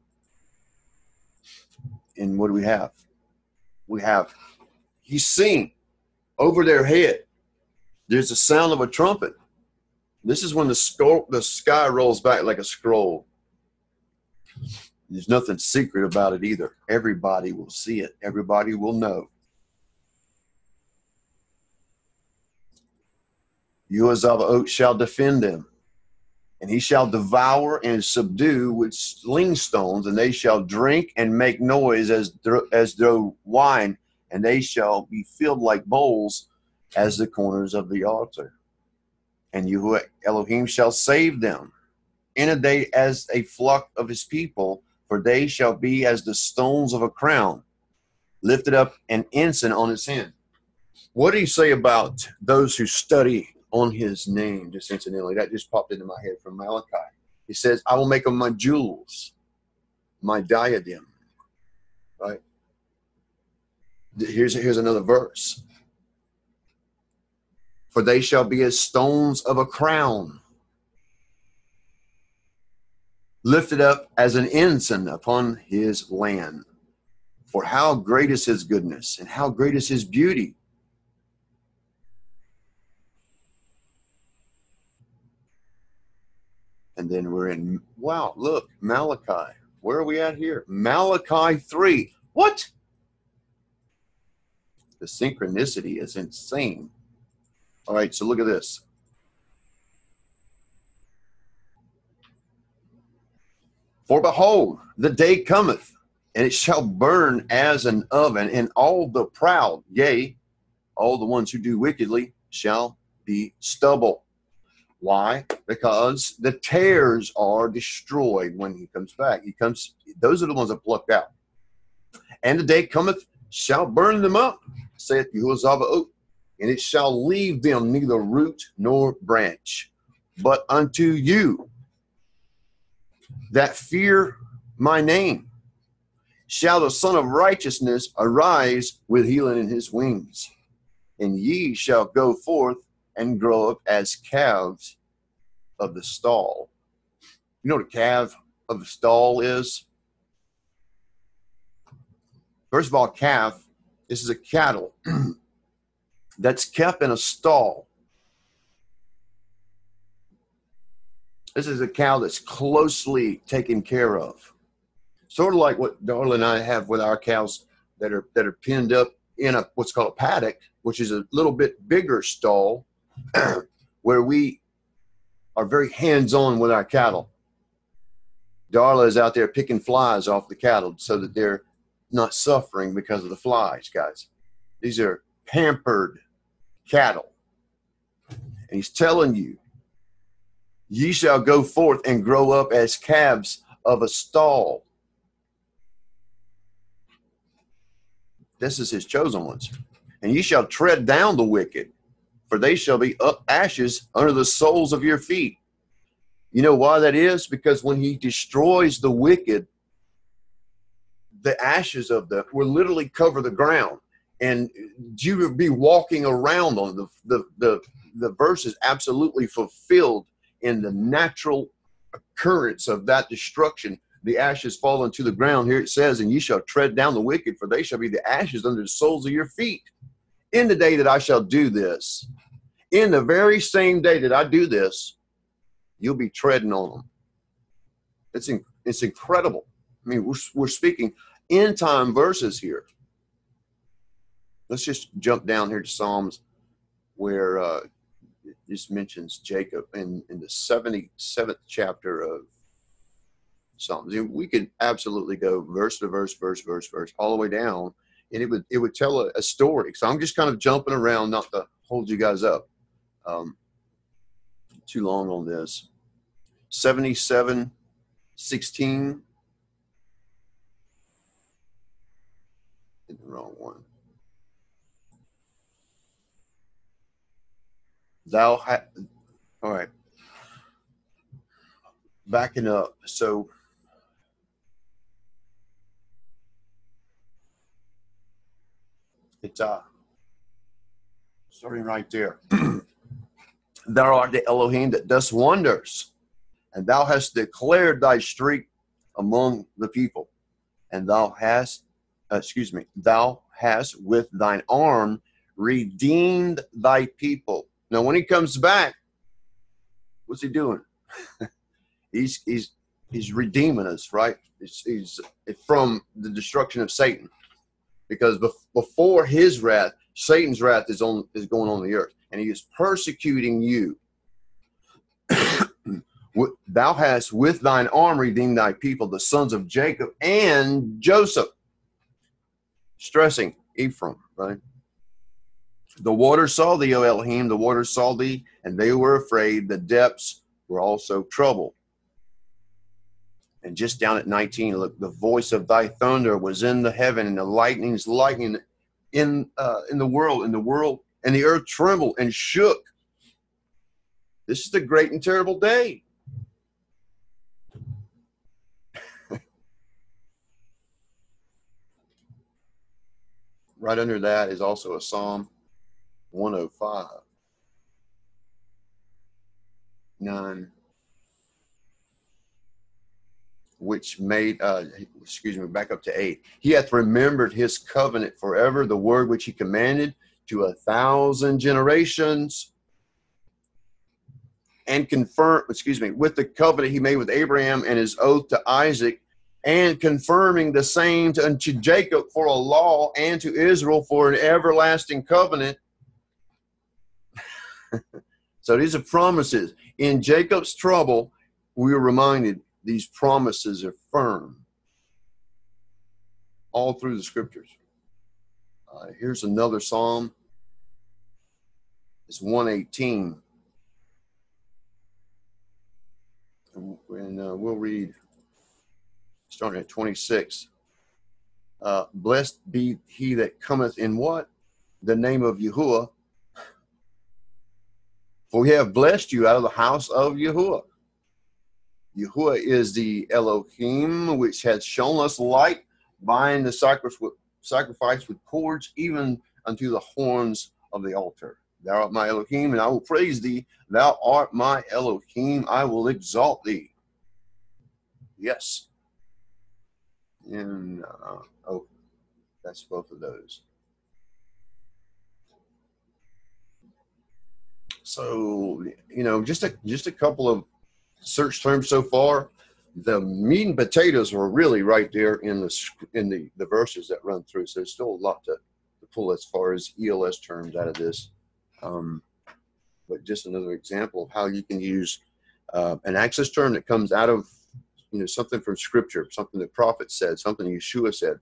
And what do we have? We have he's seen over their head. There's the sound of a trumpet. This is when the, skull, the sky rolls back like a scroll. There's nothing secret about it either. Everybody will see it. Everybody will know. Yuazavaot shall defend them, and he shall devour and subdue with sling stones, and they shall drink and make noise as as though wine, and they shall be filled like bowls as the corners of the altar. And Yahuwah Elohim shall save them in a day as a flock of his people, for they shall be as the stones of a crown, lifted up an ensign on his hand. What do you say about those who study on his name, just incidentally. That just popped into my head from Malachi. He says, I will make them my jewels, my diadem. Right? Here's, here's another verse. For they shall be as stones of a crown, lifted up as an ensign upon his land. For how great is his goodness, and how great is his beauty! And then we're in, wow, look, Malachi. Where are we at here? Malachi 3. What? The synchronicity is insane. All right, so look at this. For behold, the day cometh, and it shall burn as an oven, and all the proud, yea, all the ones who do wickedly, shall be stubble. Why? Because the tares are destroyed when he comes back. He comes; those are the ones that plucked out. And the day cometh, shall burn them up, saith Yehoshua, and it shall leave them neither root nor branch. But unto you that fear my name shall the Sun of Righteousness arise with healing in his wings, and ye shall go forth and grow up as calves of the stall. You know what a calf of the stall is? First of all, calf, this is a cattle that's kept in a stall. This is a cow that's closely taken care of. Sort of like what Darla and I have with our cows that are that are pinned up in a what's called a paddock, which is a little bit bigger stall where we are very hands-on with our cattle. Darla is out there picking flies off the cattle so that they're not suffering because of the flies, guys. These are pampered cattle. And he's telling you, ye shall go forth and grow up as calves of a stall. This is his chosen ones. And ye shall tread down the wicked for they shall be up ashes under the soles of your feet. You know why that is? Because when he destroys the wicked, the ashes of the will literally cover the ground. And you will be walking around on the, the, the, the verse is absolutely fulfilled in the natural occurrence of that destruction. The ashes fall into the ground. Here it says, And ye shall tread down the wicked, for they shall be the ashes under the soles of your feet in the day that I shall do this, in the very same day that I do this, you'll be treading on them. It's, in, it's incredible. I mean, we're, we're speaking end time verses here. Let's just jump down here to Psalms where uh, this mentions Jacob in, in the 77th chapter of Psalms. We could absolutely go verse to verse, verse, verse, verse, all the way down and it would it would tell a, a, story. So I'm just kind of jumping around, not to hold you guys up um, too long on this. 77, 16. The wrong one. Thou ha- all right. Backing up. So It's uh, starting right there. thou art the Elohim that does wonders, and thou hast declared thy strength among the people, and thou hast, uh, excuse me, thou hast with thine arm redeemed thy people. Now, when he comes back, what's he doing? he's he's he's redeeming us, right? He's, he's from the destruction of Satan because before his wrath, Satan's wrath is on is going on the earth, and he is persecuting you. Thou hast with thine arm redeemed thy people, the sons of Jacob and Joseph. Stressing Ephraim, right? The waters saw thee, O Elohim, the waters saw thee, and they were afraid. The depths were also troubled. And just down at 19, look, the voice of thy thunder was in the heaven, and the lightnings lightning in uh, in the world, in the world, and the earth trembled and shook. This is the great and terrible day. Right under that is also a Psalm 105. 9 which made uh excuse me back up to 8 he hath remembered his covenant forever the word which he commanded to a thousand generations and confirm excuse me with the covenant he made with abraham and his oath to isaac and confirming the same to, unto jacob for a law and to israel for an everlasting covenant so these are promises in Jacob's trouble, we are reminded these promises are firm all through the scriptures. Uh, here's another psalm. It's 118. And uh, we'll read starting at 26. Uh, Blessed be he that cometh in what? The name of Yahuwah for we have blessed you out of the house of Yahuwah. Yahuwah is the Elohim which has shown us light, bind the sacrifice with cords, even unto the horns of the altar. Thou art my Elohim, and I will praise thee. Thou art my Elohim, I will exalt thee. Yes. And, uh, oh, that's both of those. So you know, just a just a couple of search terms so far. The meat and potatoes were really right there in the in the, the verses that run through. So there's still a lot to, to pull as far as ELS terms out of this. Um, but just another example of how you can use uh, an axis term that comes out of you know something from scripture, something the prophet said, something Yeshua said,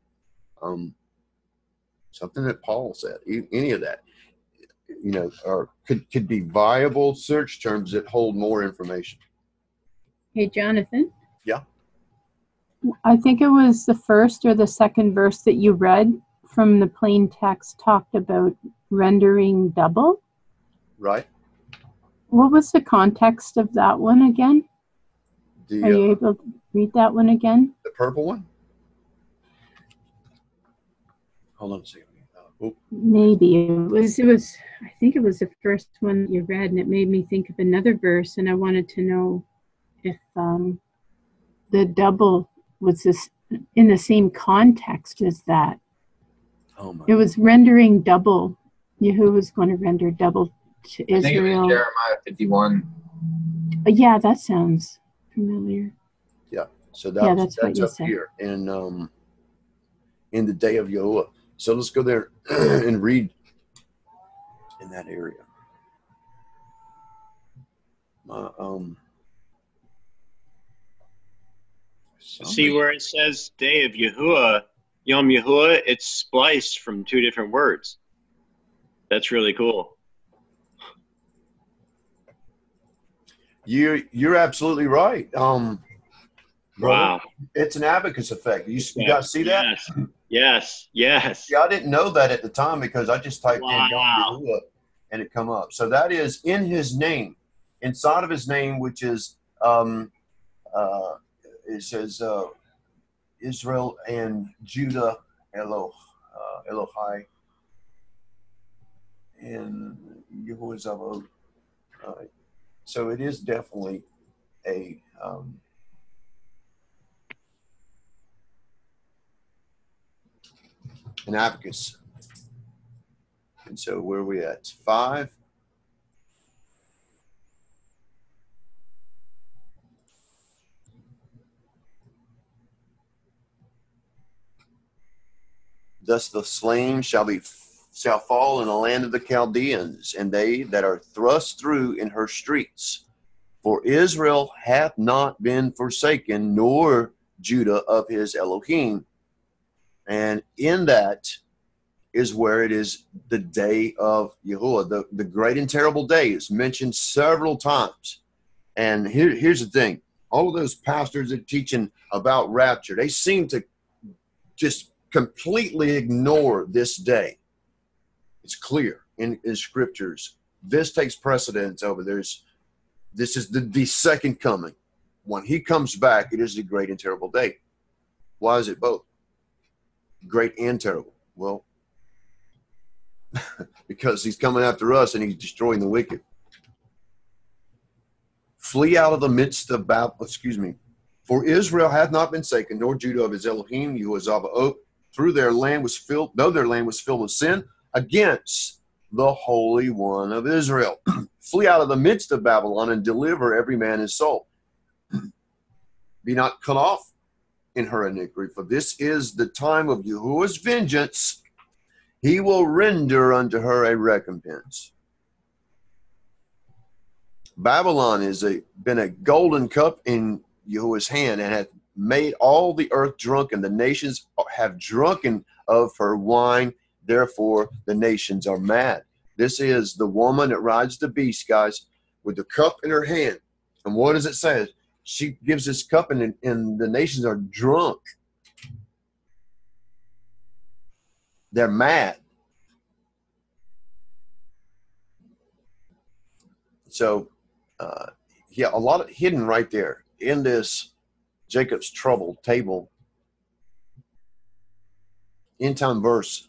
um, something that Paul said, any of that you know, or could, could be viable search terms that hold more information. Hey, Jonathan. Yeah. I think it was the first or the second verse that you read from the plain text talked about rendering double. Right. What was the context of that one again? The, Are you uh, able to read that one again? the purple one? Hold on a second. Uh, oh, Maybe it was. It was. I think it was the first one that you read, and it made me think of another verse, and I wanted to know if um, the double was this in the same context as that. oh my. It was rendering double. Yahuwah was going to render double to I think it was Israel. Jeremiah 51. Uh, yeah, that sounds familiar. So that, Yeah, that's, that's what that's you up said. here in um in the day of Yahuwah. So let's go there and read in that area. Uh, um See where it says day of Yahuwah, Yom Yahuwah, it's spliced from two different words. That's really cool. You you're absolutely right. Um Wow. it's an abacus effect. You, you guys see that? Yes. Yes. Yes. Yeah, I didn't know that at the time because I just typed in Wow. Yom Yahuwah and it come up. So that is in his name, inside of his name, which is um, uh, it says uh, Israel and Judah Elo uh, Elohai and Yahuwah Zavod. Uh, so it is definitely a um, an abacus. And so where are we at? Five. Thus the slain shall be shall fall in the land of the Chaldeans, and they that are thrust through in her streets. For Israel hath not been forsaken, nor Judah of his Elohim. And in that is where it is the day of Yahuwah. The, the great and terrible day is mentioned several times. And here, here's the thing all of those pastors that are teaching about rapture, they seem to just completely ignore this day. It's clear in, in scriptures. This takes precedence over there's This is the, the second coming. When he comes back, it is a great and terrible day. Why is it both? Great and terrible. Well, because he's coming after us and he's destroying the wicked. Flee out of the midst of Babel, excuse me. For Israel hath not been shaken, nor Judah of his Elohim, Yehoshua, through their land was filled, though their land was filled with sin, against the Holy One of Israel. Flee out of the midst of Babylon and deliver every man his soul. Be not cut off in her iniquity, for this is the time of Yahuwah's vengeance. He will render unto her a recompense. Babylon has a been a golden cup in Yahuwah's hand and hath made all the earth drunken. The nations have drunken of her wine. Therefore, the nations are mad. This is the woman that rides the beast, guys, with the cup in her hand. And what does it say? She gives this cup, and, and the nations are drunk. They're mad. So, uh, yeah, a lot of hidden right there in this Jacob's trouble table. End time verse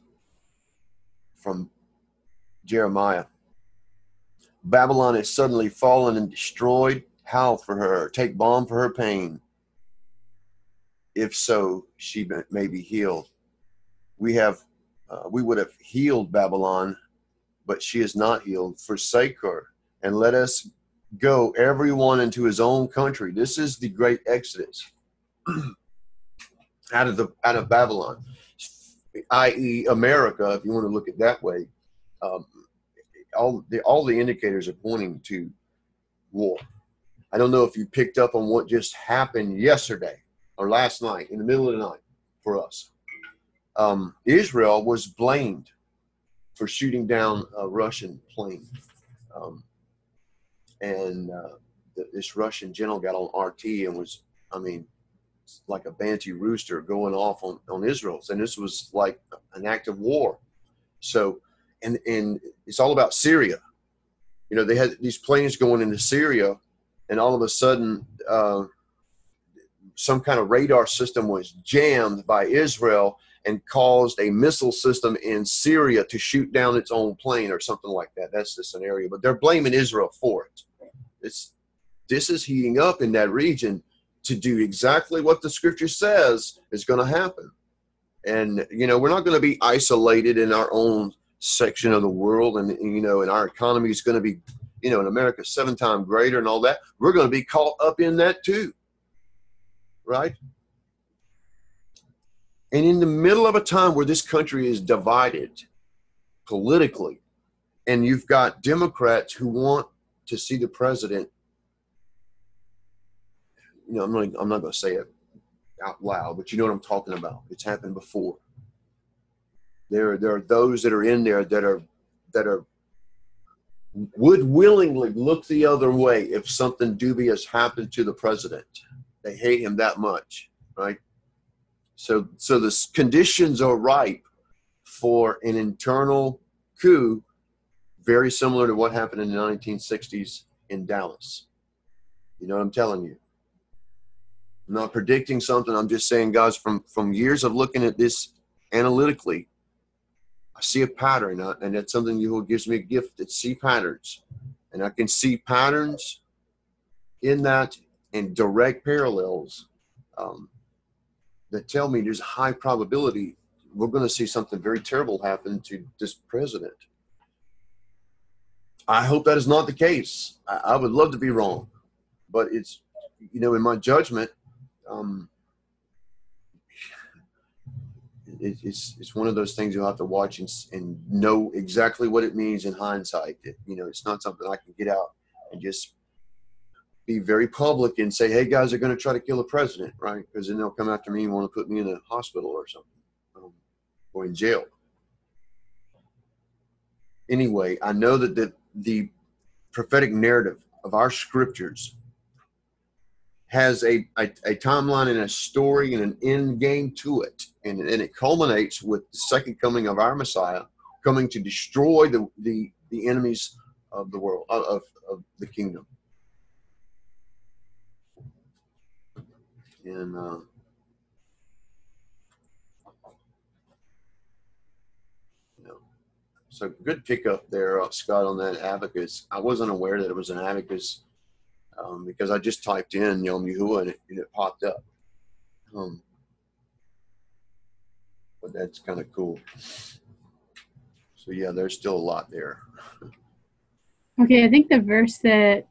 from Jeremiah. Babylon is suddenly fallen and destroyed. Howl for her. Take balm for her pain. If so, she may be healed. We have, uh, we would have healed Babylon, but she is not healed. Forsake her and let us go everyone into his own country. This is the great exodus out of the out of Babylon, i.e., America. If you want to look at that way, um, all the all the indicators are pointing to war. I don't know if you picked up on what just happened yesterday or last night in the middle of the night for us. Um, Israel was blamed for shooting down a Russian plane. Um, and uh, this Russian general got on RT and was, I mean, like a banty rooster going off on, on Israel. And this was like an act of war. So, and, and it's all about Syria. You know, they had these planes going into Syria, and all of a sudden, uh, some kind of radar system was jammed by Israel and caused a missile system in Syria to shoot down its own plane or something like that. That's the scenario. But they're blaming Israel for it. It's this is heating up in that region to do exactly what the scripture says is going to happen. And you know, we're not going to be isolated in our own section of the world, and you know, and our economy is going to be, you know, in America seven times greater and all that. We're going to be caught up in that too, right? And in the middle of a time where this country is divided politically, and you've got Democrats who want to see the president, you know, I'm not, I'm not going to say it out loud, but you know what I'm talking about. It's happened before. There, there are those that are in there that are, that are, would willingly look the other way if something dubious happened to the president. They hate him that much, right? So, so the conditions are ripe for an internal coup very similar to what happened in the 1960s in Dallas. You know what I'm telling you? I'm not predicting something. I'm just saying, guys, from, from years of looking at this analytically, I see a pattern, uh, and that's something you who gives me a gift that see patterns. And I can see patterns in that and direct parallels um, that tell me there's a high probability we're going to see something very terrible happen to this president. I hope that is not the case. I, I, would love to be wrong, but it's you know in my judgment, um, it, it's it's one of those things you'll have to watch and, and know exactly what it means in hindsight. It, you know, it's not something I can get out and just be very public and say, "Hey guys, they're going to try to kill the president," right? Because then they'll come after me and want to put me in a hospital or something, um, or in jail anyway, I know that the, the prophetic narrative of our scriptures has a, a, a, timeline and a story and an end game to it. And, and it culminates with the second coming of our Messiah coming to destroy the, the, the enemies of the world, of, of the kingdom. And uh, you know, so good pickup there, uh, Scott, on that abacus. I wasn't aware that it was an abacus um, because I just typed in Yom Yahuwah and it, and it popped up. Um, but that's kind of cool. So yeah, there's still a lot there. Okay, I think the verse that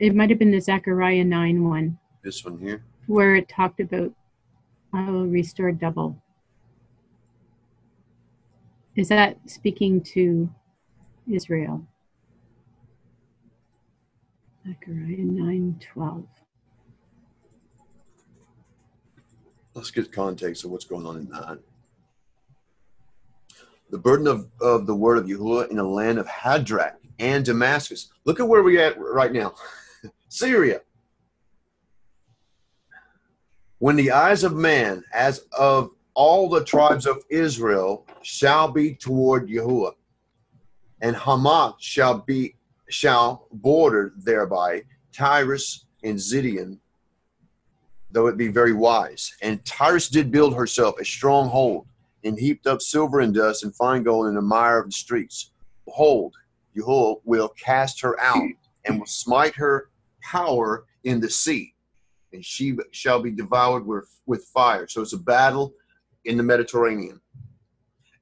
it might have been the Zechariah 9 one, This one here. where it talked about I will restore double. Is that speaking to Israel? Zechariah 9 12. Let's get context of what's going on in that. The burden of, of the word of Yahuwah in the land of Hadrach and Damascus. Look at where we're at right now. Syria. When the eyes of man, as of all the tribes of Israel, shall be toward Yahuwah, and Hamath shall be shall border thereby Tyrus and Zidon, though it be very wise. And Tyrus did build herself a stronghold, and heaped up silver and dust and fine gold in the mire of the streets. Behold, Yahuwah will cast her out, and will smite her power in the sea, and she shall be devoured with, with fire. So it's a battle in the Mediterranean.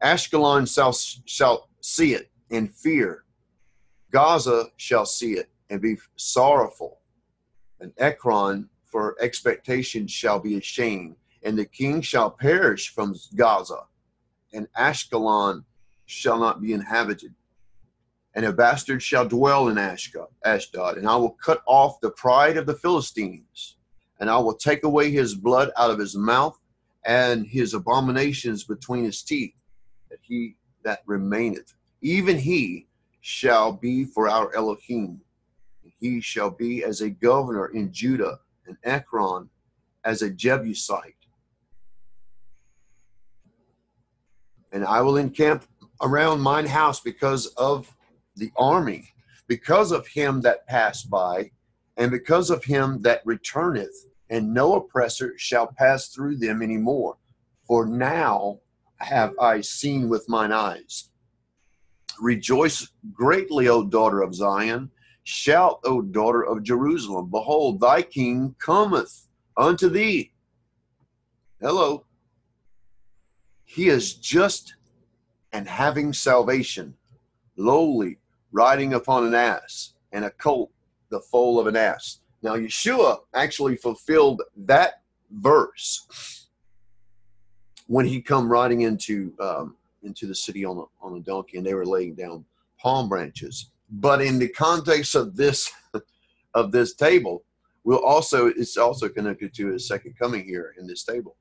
Ashkelon shall, shall see it and fear. Gaza shall see it and be sorrowful. And Ekron for expectation shall be ashamed, and the king shall perish from Gaza, and Ashkelon shall not be inhabited. And a bastard shall dwell in Ashdod, and I will cut off the pride of the Philistines, and I will take away his blood out of his mouth, and his abominations between his teeth, that he that remaineth, even he shall be for our Elohim. He shall be as a governor in Judah, and Ekron as a Jebusite. And I will encamp around mine house because of the army, because of him that passed by, and because of him that returneth, and no oppressor shall pass through them any more. For now have I seen with mine eyes. Rejoice greatly, O daughter of Zion. Shout, O daughter of Jerusalem. Behold, thy king cometh unto thee. Hello. He is just and having salvation, lowly, riding upon an ass, and a colt, the foal of an ass. Now, Yeshua actually fulfilled that verse when he come riding into um, into the city on a, on a donkey, and they were laying down palm branches. But in the context of this of this table, will also it's also connected to his second coming here in this table.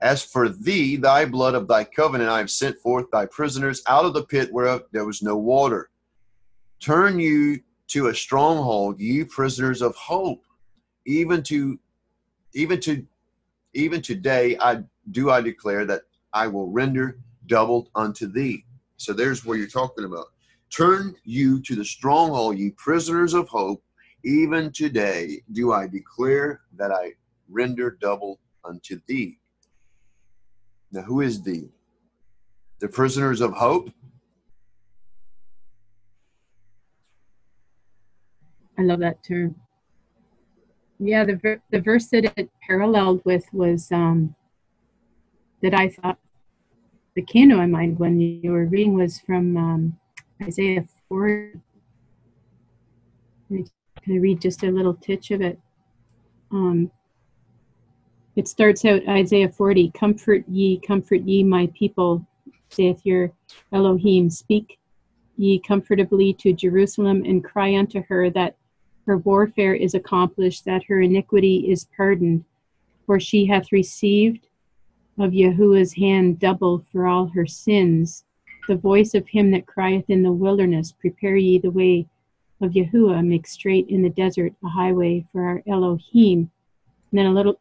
As for thee, thy blood of thy covenant, I have sent forth thy prisoners out of the pit whereof there was no water. Turn you to a stronghold, ye prisoners of hope. Even to, even to, even today, I do I declare that I will render doubled unto thee. So there's where you're talking about. Turn you to the stronghold, ye prisoners of hope. Even today do I declare that I render double unto thee. Now, who is thee? The prisoners of hope? I love that term. Yeah, the ver- the verse that it paralleled with was um, that I thought that came to my mind when you were reading was from um, Isaiah 4. Can I read just a little titch of it? Um, it starts out Isaiah 40 Comfort ye, comfort ye, my people, saith your Elohim. Speak ye comfortably to Jerusalem and cry unto her that her warfare is accomplished, that her iniquity is pardoned, for she hath received of Yahuwah's hand double for all her sins. The voice of him that crieth in the wilderness, Prepare ye the way of Yahuwah, make straight in the desert a highway for our Elohim. And then a little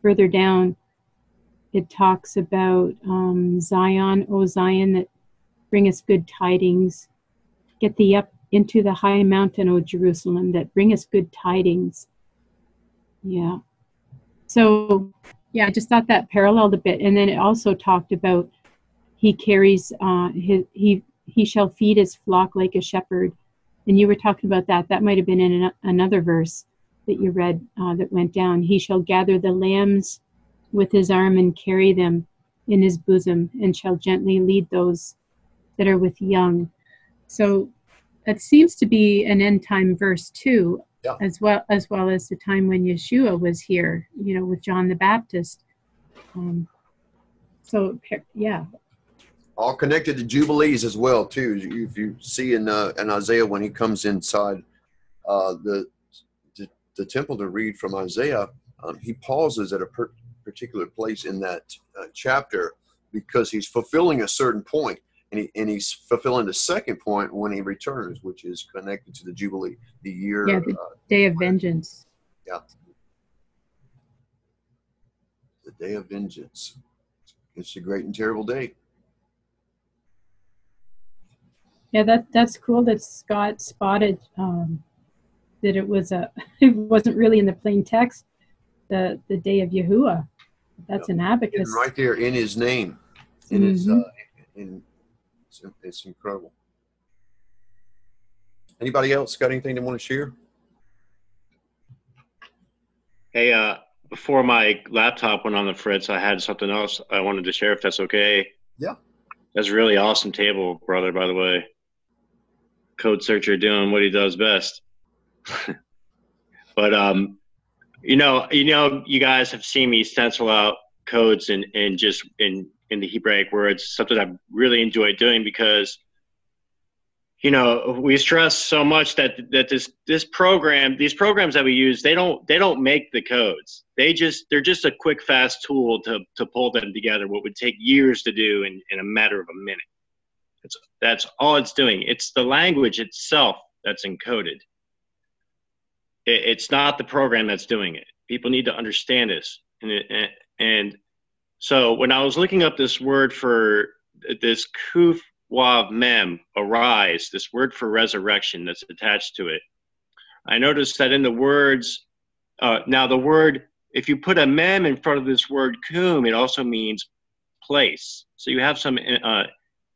further down, it talks about um, Zion, O Zion, that bring us good tidings. Get thee up into the high mountain, O Jerusalem, that bring us good tidings. Yeah. So, yeah, I just thought that paralleled a bit, and then it also talked about he carries uh, his he he shall feed his flock like a shepherd, and you were talking about that. That might have been in an, another verse that you read uh, that went down. He shall gather the lambs with his arm and carry them in his bosom, and shall gently lead those that are with young. So that seems to be an end time verse too, Yeah. as well as well as the time when Yeshua was here, you know, with John the Baptist. Um, so yeah, all connected to jubilees as well too. If you see in uh, in Isaiah when he comes inside uh, the, the the temple to read from Isaiah, um, he pauses at a per- particular place in that uh, chapter because he's fulfilling a certain point, and he and he's fulfilling the second point when he returns, which is connected to the jubilee, the year. Yeah, the uh, day of vengeance. yeah, the day of vengeance. It's a great and terrible day. Yeah, that that's cool that Scott spotted um, that it was a it wasn't really in the plain text the the day of Yahuwah. That's an abacus. And right there in his name, in his, Mhm. uh, in, it's, it's incredible. Anybody else got anything they want to share? Hey, uh, before my laptop went on the fritz, I had something else I wanted to share if that's okay. Yeah. That's a really awesome table, brother, by the way. Code searcher doing what he does best. but um you know, you know, you guys have seen me stencil out codes and and just in in the Hebraic words, something I've really enjoyed doing because you know we stress so much that that this this program these programs that we use they don't they don't make the codes. They just they're just a quick fast tool to to pull them together what would take years to do in in a matter of a minute. That's that's all it's doing. It's the language itself that's encoded. It, it's not the program that's doing it. People need to understand this. And it, and, and so when i was looking up this word for this kuf wav mem arise this word for resurrection that's attached to it i noticed that in the words uh, now the word if you put a mem in front of this word kum it also means place so you have some uh,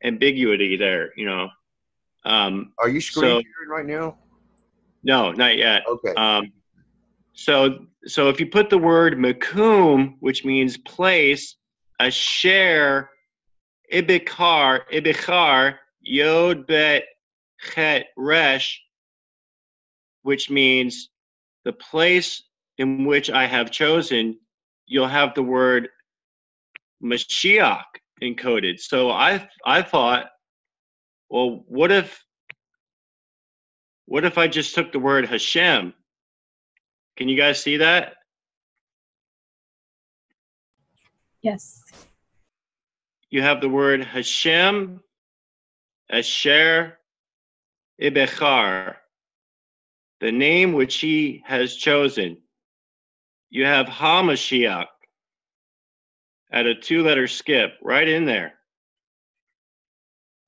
ambiguity there you know um, Are you screen So- right now? no not yet Okay. um, so so if you put the word makum, which means place, a share, ibikar, ibikar, yod bet chet resh, which means the place in which I have chosen, you'll have the word Mashiach encoded. So I I thought, well, what if what if I just took the word Hashem? Can you guys see that? Yes. You have the word Hashem, Asher, Ibechar, the name which he has chosen. You have Hamashiach at a two letter skip right in there.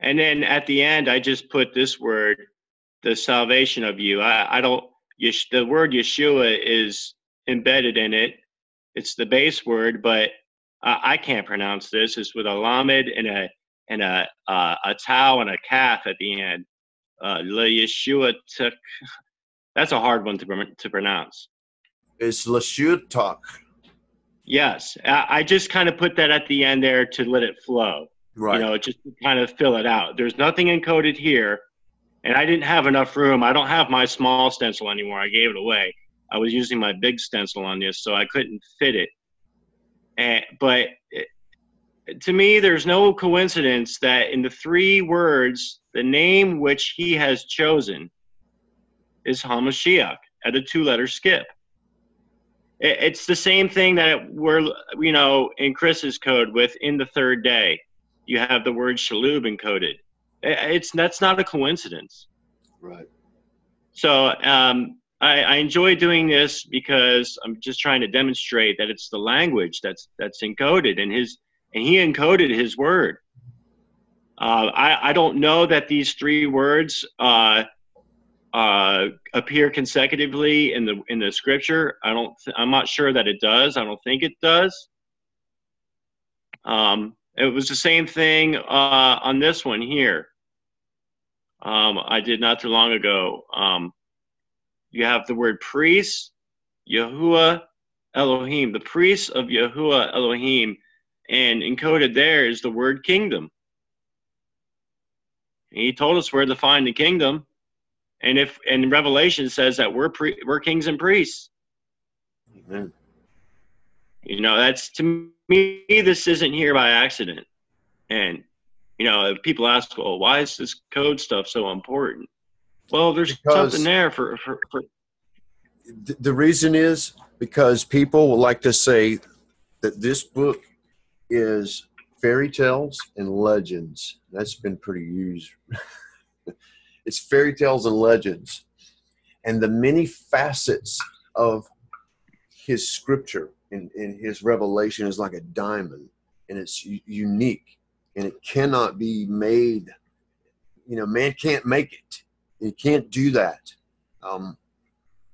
And then at the end, I just put this word, the salvation of you. I, I don't, Yesh, the word Yeshua is embedded in it. It's the base word, but uh, I can't pronounce this. It's with a lamed and a and a uh, a tau and a calf at the end. Uh, Le Yeshua took. That's a hard one to to pronounce. It's Lashutak. Yes, I, I just kind of put that at the end there to let it flow. Right. You know, just to kind of fill it out. There's nothing encoded here, and I didn't have enough room. I don't have my small stencil anymore. I gave it away. I was using my big stencil on this, so I couldn't fit it. And but it, to me, there's no coincidence that in the three words, the name which he has chosen is Hamashiach at a two-letter skip. It, it's the same thing that we're, you know, in Chris's code with in the third day, you have the word shalub encoded. It's that's not a coincidence. right. So um, I, I enjoy doing this because I'm just trying to demonstrate that it's the language that's that's encoded and his and he encoded his word. Uh, I I don't know that these three words uh, uh, appear consecutively in the in the scripture. I don't. Th- I'm not sure that it does. I don't think it does. Um, it was the same thing uh, on this one here. Um, I did not too long ago. Um, you have the word priest, Yahuwah Elohim, the priests of Yahuwah Elohim, and encoded there is the word kingdom. He told us where to find the kingdom, and if and Revelation says that we're pre, we're kings and priests. Amen. You know, that's to me. This isn't here by accident, and you know, if people ask, "Well, why is this code stuff so important?" Well, there's Because- something there for, for, for the reason is because people will like to say that this book is fairy tales and legends. That's been pretty used. it's fairy tales and legends. And the many facets of his scripture and, and his revelation is like a diamond and it's unique and it cannot be made. You know, man can't make it. He can't do that. Um,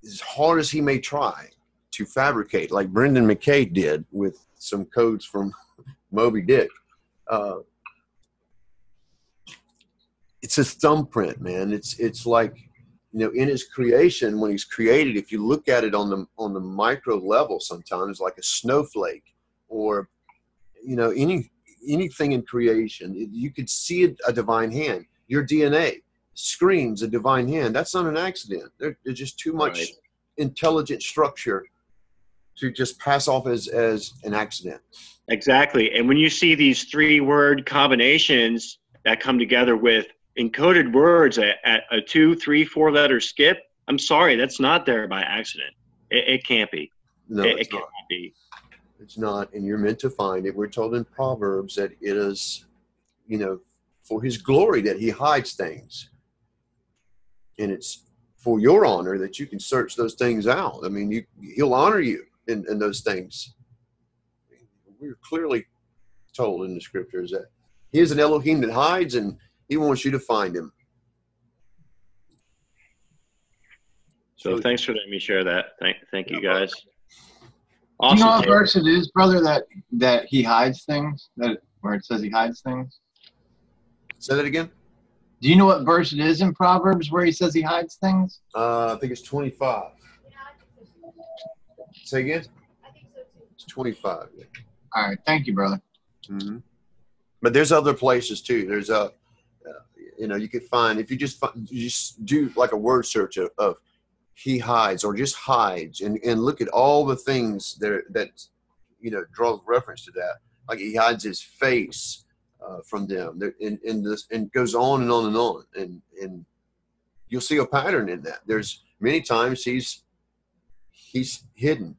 as hard as he may try to fabricate, like Brendan McKay did with some codes from Moby Dick, uh, it's his thumbprint, man. It's it's like you know in his creation when he's created. If you look at it on the on the micro level, sometimes like a snowflake or you know any anything in creation, you could see a, a divine hand. Your DNA screams a divine hand. That's not an accident. There, there's just too much Right. intelligent structure to just pass off as as an accident. Exactly. And when you see these three word combinations that come together with encoded words at, at a two, three, four letter skip, I'm sorry, that's not there by accident. It, it can't be. No, it, it can't be. It's not, and you're meant to find it. We're told in Proverbs that it is, you know, for His glory that He hides things, and it's for your honor that you can search those things out. I mean, you He'll honor you in, in those things. We're clearly told in the scriptures that He is an Elohim that hides, and He wants you to find Him. So thanks for letting me share that. Thank, thank you guys. Do you know what verse it is, brother? That that he hides things. That where it says he hides things. Say that again. Do you know what verse it is in Proverbs where he says he hides things? Uh, I think it's 25. Say again. I think so too. It's 25. yeah. All right, thank you, brother. hmm But there's other places too. There's a, uh, you know, you could find if you just find, you just do like a word search of, of he hides or just hides and, and look at all the things that that you know draws reference to that. Like he hides his face uh, from them, There- and, and this and goes on and on and on, and and you'll see a pattern in that. There's many times he's he's hidden.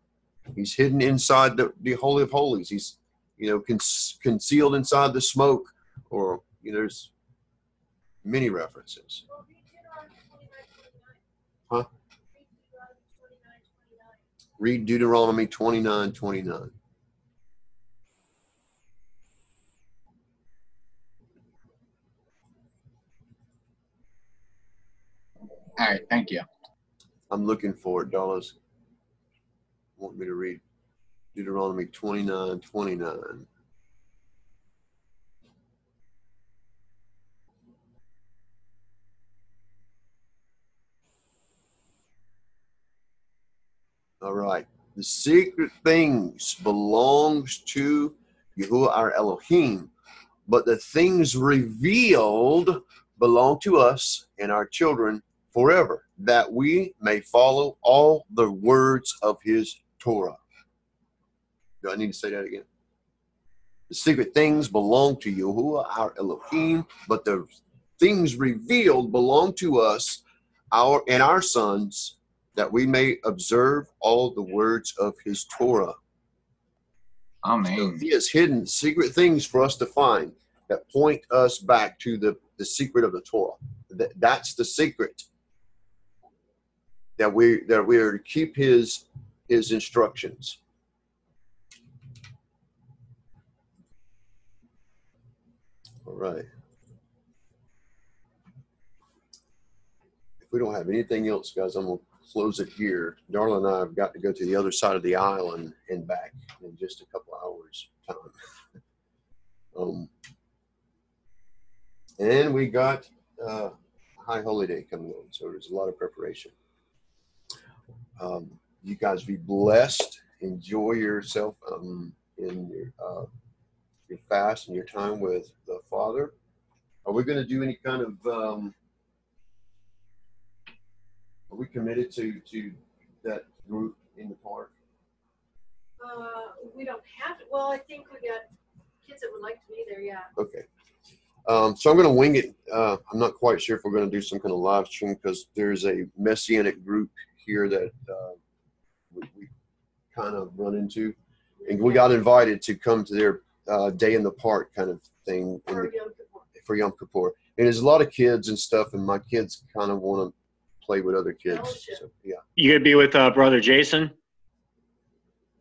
He's hidden inside the, the holy of holies. He's you know, con- concealed inside the smoke, or you know, there's many references. Huh? Read Deuteronomy 29 29. All right, thank you. I'm looking for it, Darla. Want me to read Deuteronomy 29 29. All right. The secret things belongs to Yahuwah our Elohim, but the things revealed belong to us and our children forever, that we may follow all the words of his Torah. Do I need to say that again? The secret things belong to Yahuwah our Elohim, but the things revealed belong to us, our and our sons, that we may observe all the words of his Torah. So Amen. he has hidden secret things for us to find that point us back to the, the secret of the Torah. That, that's the secret. That we that we are to keep his his instructions. All right. If we don't have anything else, guys, I'm gonna close it here. Darla and I have got to go to the other side of the island and back in just a couple hours time. um, and we got uh, High Holy Day coming on, so there's a lot of preparation. Um, you guys be blessed. Enjoy yourself um, in your uh, your fast and your time with the Father. Are we going to do any kind of? Um, are we committed to to that group in the park? Uh, we don't have to. Well, I think we got kids that would like to be there. Yeah. Okay. Um, so I'm going to wing it. Uh, I'm not quite sure if we're going to do some kind of live stream because there's a messianic group here that uh, we, we kind of run into, and we got invited to come to their uh, day in the park kind of thing in Or the, Yom Kippur. for Yom Kippur. And there's a lot of kids and stuff, and my kids kind of want to play with other kids. So, yeah. You could be with uh, brother Jason.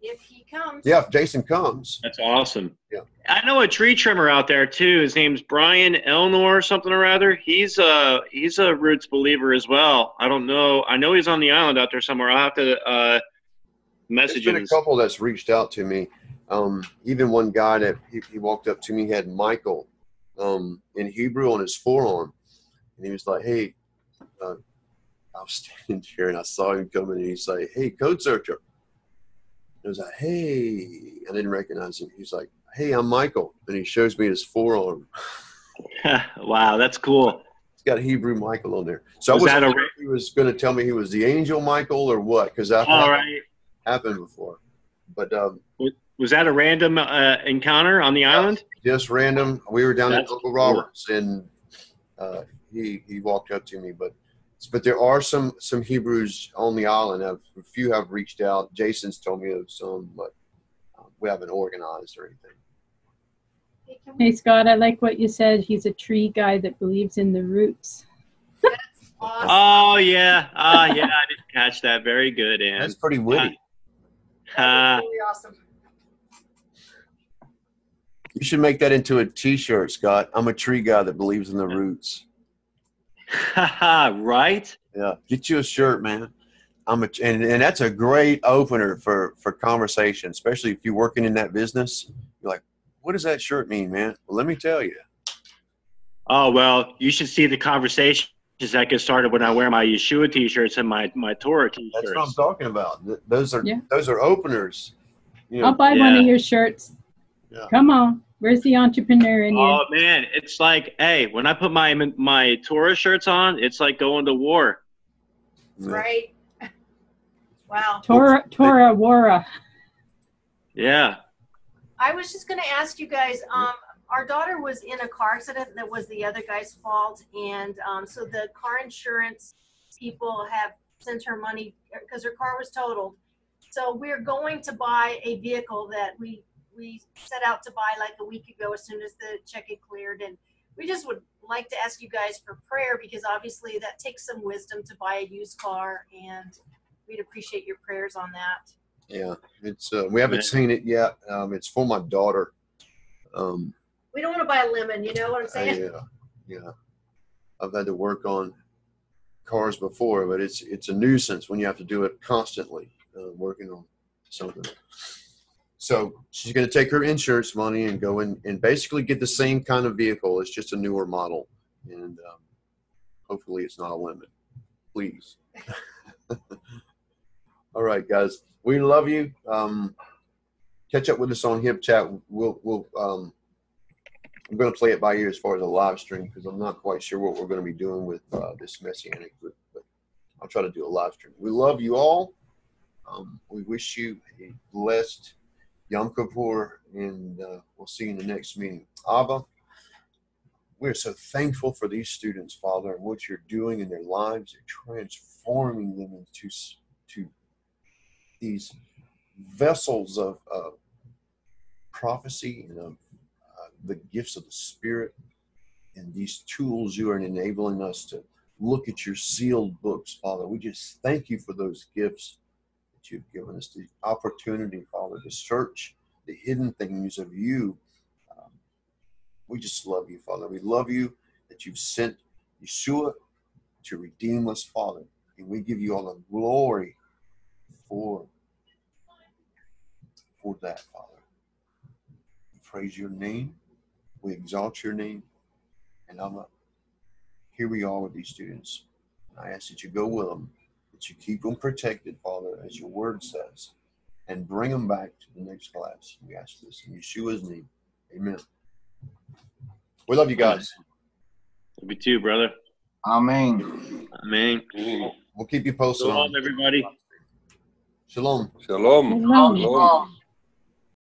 If he comes. Yeah. If Jason comes, That's awesome. Yeah. I know a tree trimmer out there too. His name's Brian Elnor or something or other. He's a he's a roots believer as well. I don't know. I know he's on the island out there somewhere. I'll have to uh, there's message been him. a couple that's reached out to me. Um, even one guy that he, he walked up to me had Michael um, in Hebrew on his forearm, and he was like, "Hey," uh, I was standing there and I saw him coming, and he's like, "Hey, code searcher." I was like, "Hey," I didn't recognize him. He's like, "Hey, I'm Michael," and he shows me his forearm. wow, that's cool. He's got Hebrew Michael on there. So Was I that wasn't a- he was going to tell me he was the angel Michael or what, because that All right. happened before. But um, Was that a random uh, encounter on the island? just random. We were down at That's Uncle cool. Roberts, and uh, he he walked up to me. But but there are some some Hebrews on the island. Have a few have reached out. Jason's told me of some, but uh, we haven't organized or anything. Hey, can we- Hey, Scott, I like what you said. He's a tree guy that believes in the roots. That's awesome. Oh yeah, ah yeah, I didn't catch that. Very good, Ann. That's pretty witty. Uh, That's really awesome. You should make that into a T-shirt, Scott. I'm a tree guy that believes in the roots. right? Yeah, get you a shirt, man. I'm a, and, and that's a great opener for for conversation, especially if you're working in that business. You're like, what does that shirt mean, man? Well, let me tell you. Oh well, you should see the conversations that get started when I wear my Yeshua t-shirts and my my Torah t-shirts. That's what I'm talking about. Th- Those are Yeah. those are openers. You I'll know, buy one of your shirts. Yeah. Come on. Where's the entrepreneur in you? Oh man, it's like, hey, when I put my my Torah shirts on, it's like going to war. yeah. Right. Wow. Torah, Torah, Wara. Yeah. I was just going to ask you guys. Um, our daughter was in a car accident that was the other guy's fault, and um, so the car insurance people have sent her money because her car was totaled. So we're going to buy a vehicle that we we set out to buy like a week ago as soon as the check had cleared, and we just would like to ask you guys for prayer because obviously that takes some wisdom to buy a used car, and we'd appreciate your prayers on that. Yeah, it's uh, we haven't seen it yet. Um, it's for my daughter. Um, We don't want to buy a lemon, you know what I'm I, saying? uh, yeah, I've had to work on cars before, but it's it's a nuisance when you have to do it constantly, uh, working on something. So she's going to take her insurance money and go in and basically get the same kind of vehicle. It's just a newer model, and um, hopefully it's not a lemon. Please. All right, guys. We love you. Um, catch up with us on HipChat. We'll we'll um, I'm going to play it by ear as far as a live stream because I'm not quite sure what we're going to be doing with uh, this messianic group, but I'll try to do a live stream. We love you all. Um, we wish you a blessed Yom Kippur, and uh, we'll see you in the next meeting. Abba, we're so thankful for these students, Father, and what you're doing in their lives. You're transforming them into to these vessels of, of prophecy and of uh, the gifts of the Spirit and these tools you are enabling us to look at your sealed books, Father. We just thank you for those gifts that you've given us, the opportunity, Father, to search the hidden things of you. Um, we just love you, Father. We love you that you've sent Yeshua to redeem us, Father. And we give you all the glory for, for that, Father. We praise your name. We exalt your name. And I'm here we are with these students. I ask that you go with them, that you keep them protected, Father, as your word says, and bring them back to the next class. We ask this in Yeshua's name. Amen. We love you guys. Love you too, brother. Amen. Amen. We'll keep you posted. Shalom, on everybody. Shalom. Shalom. Shalom. Shalom.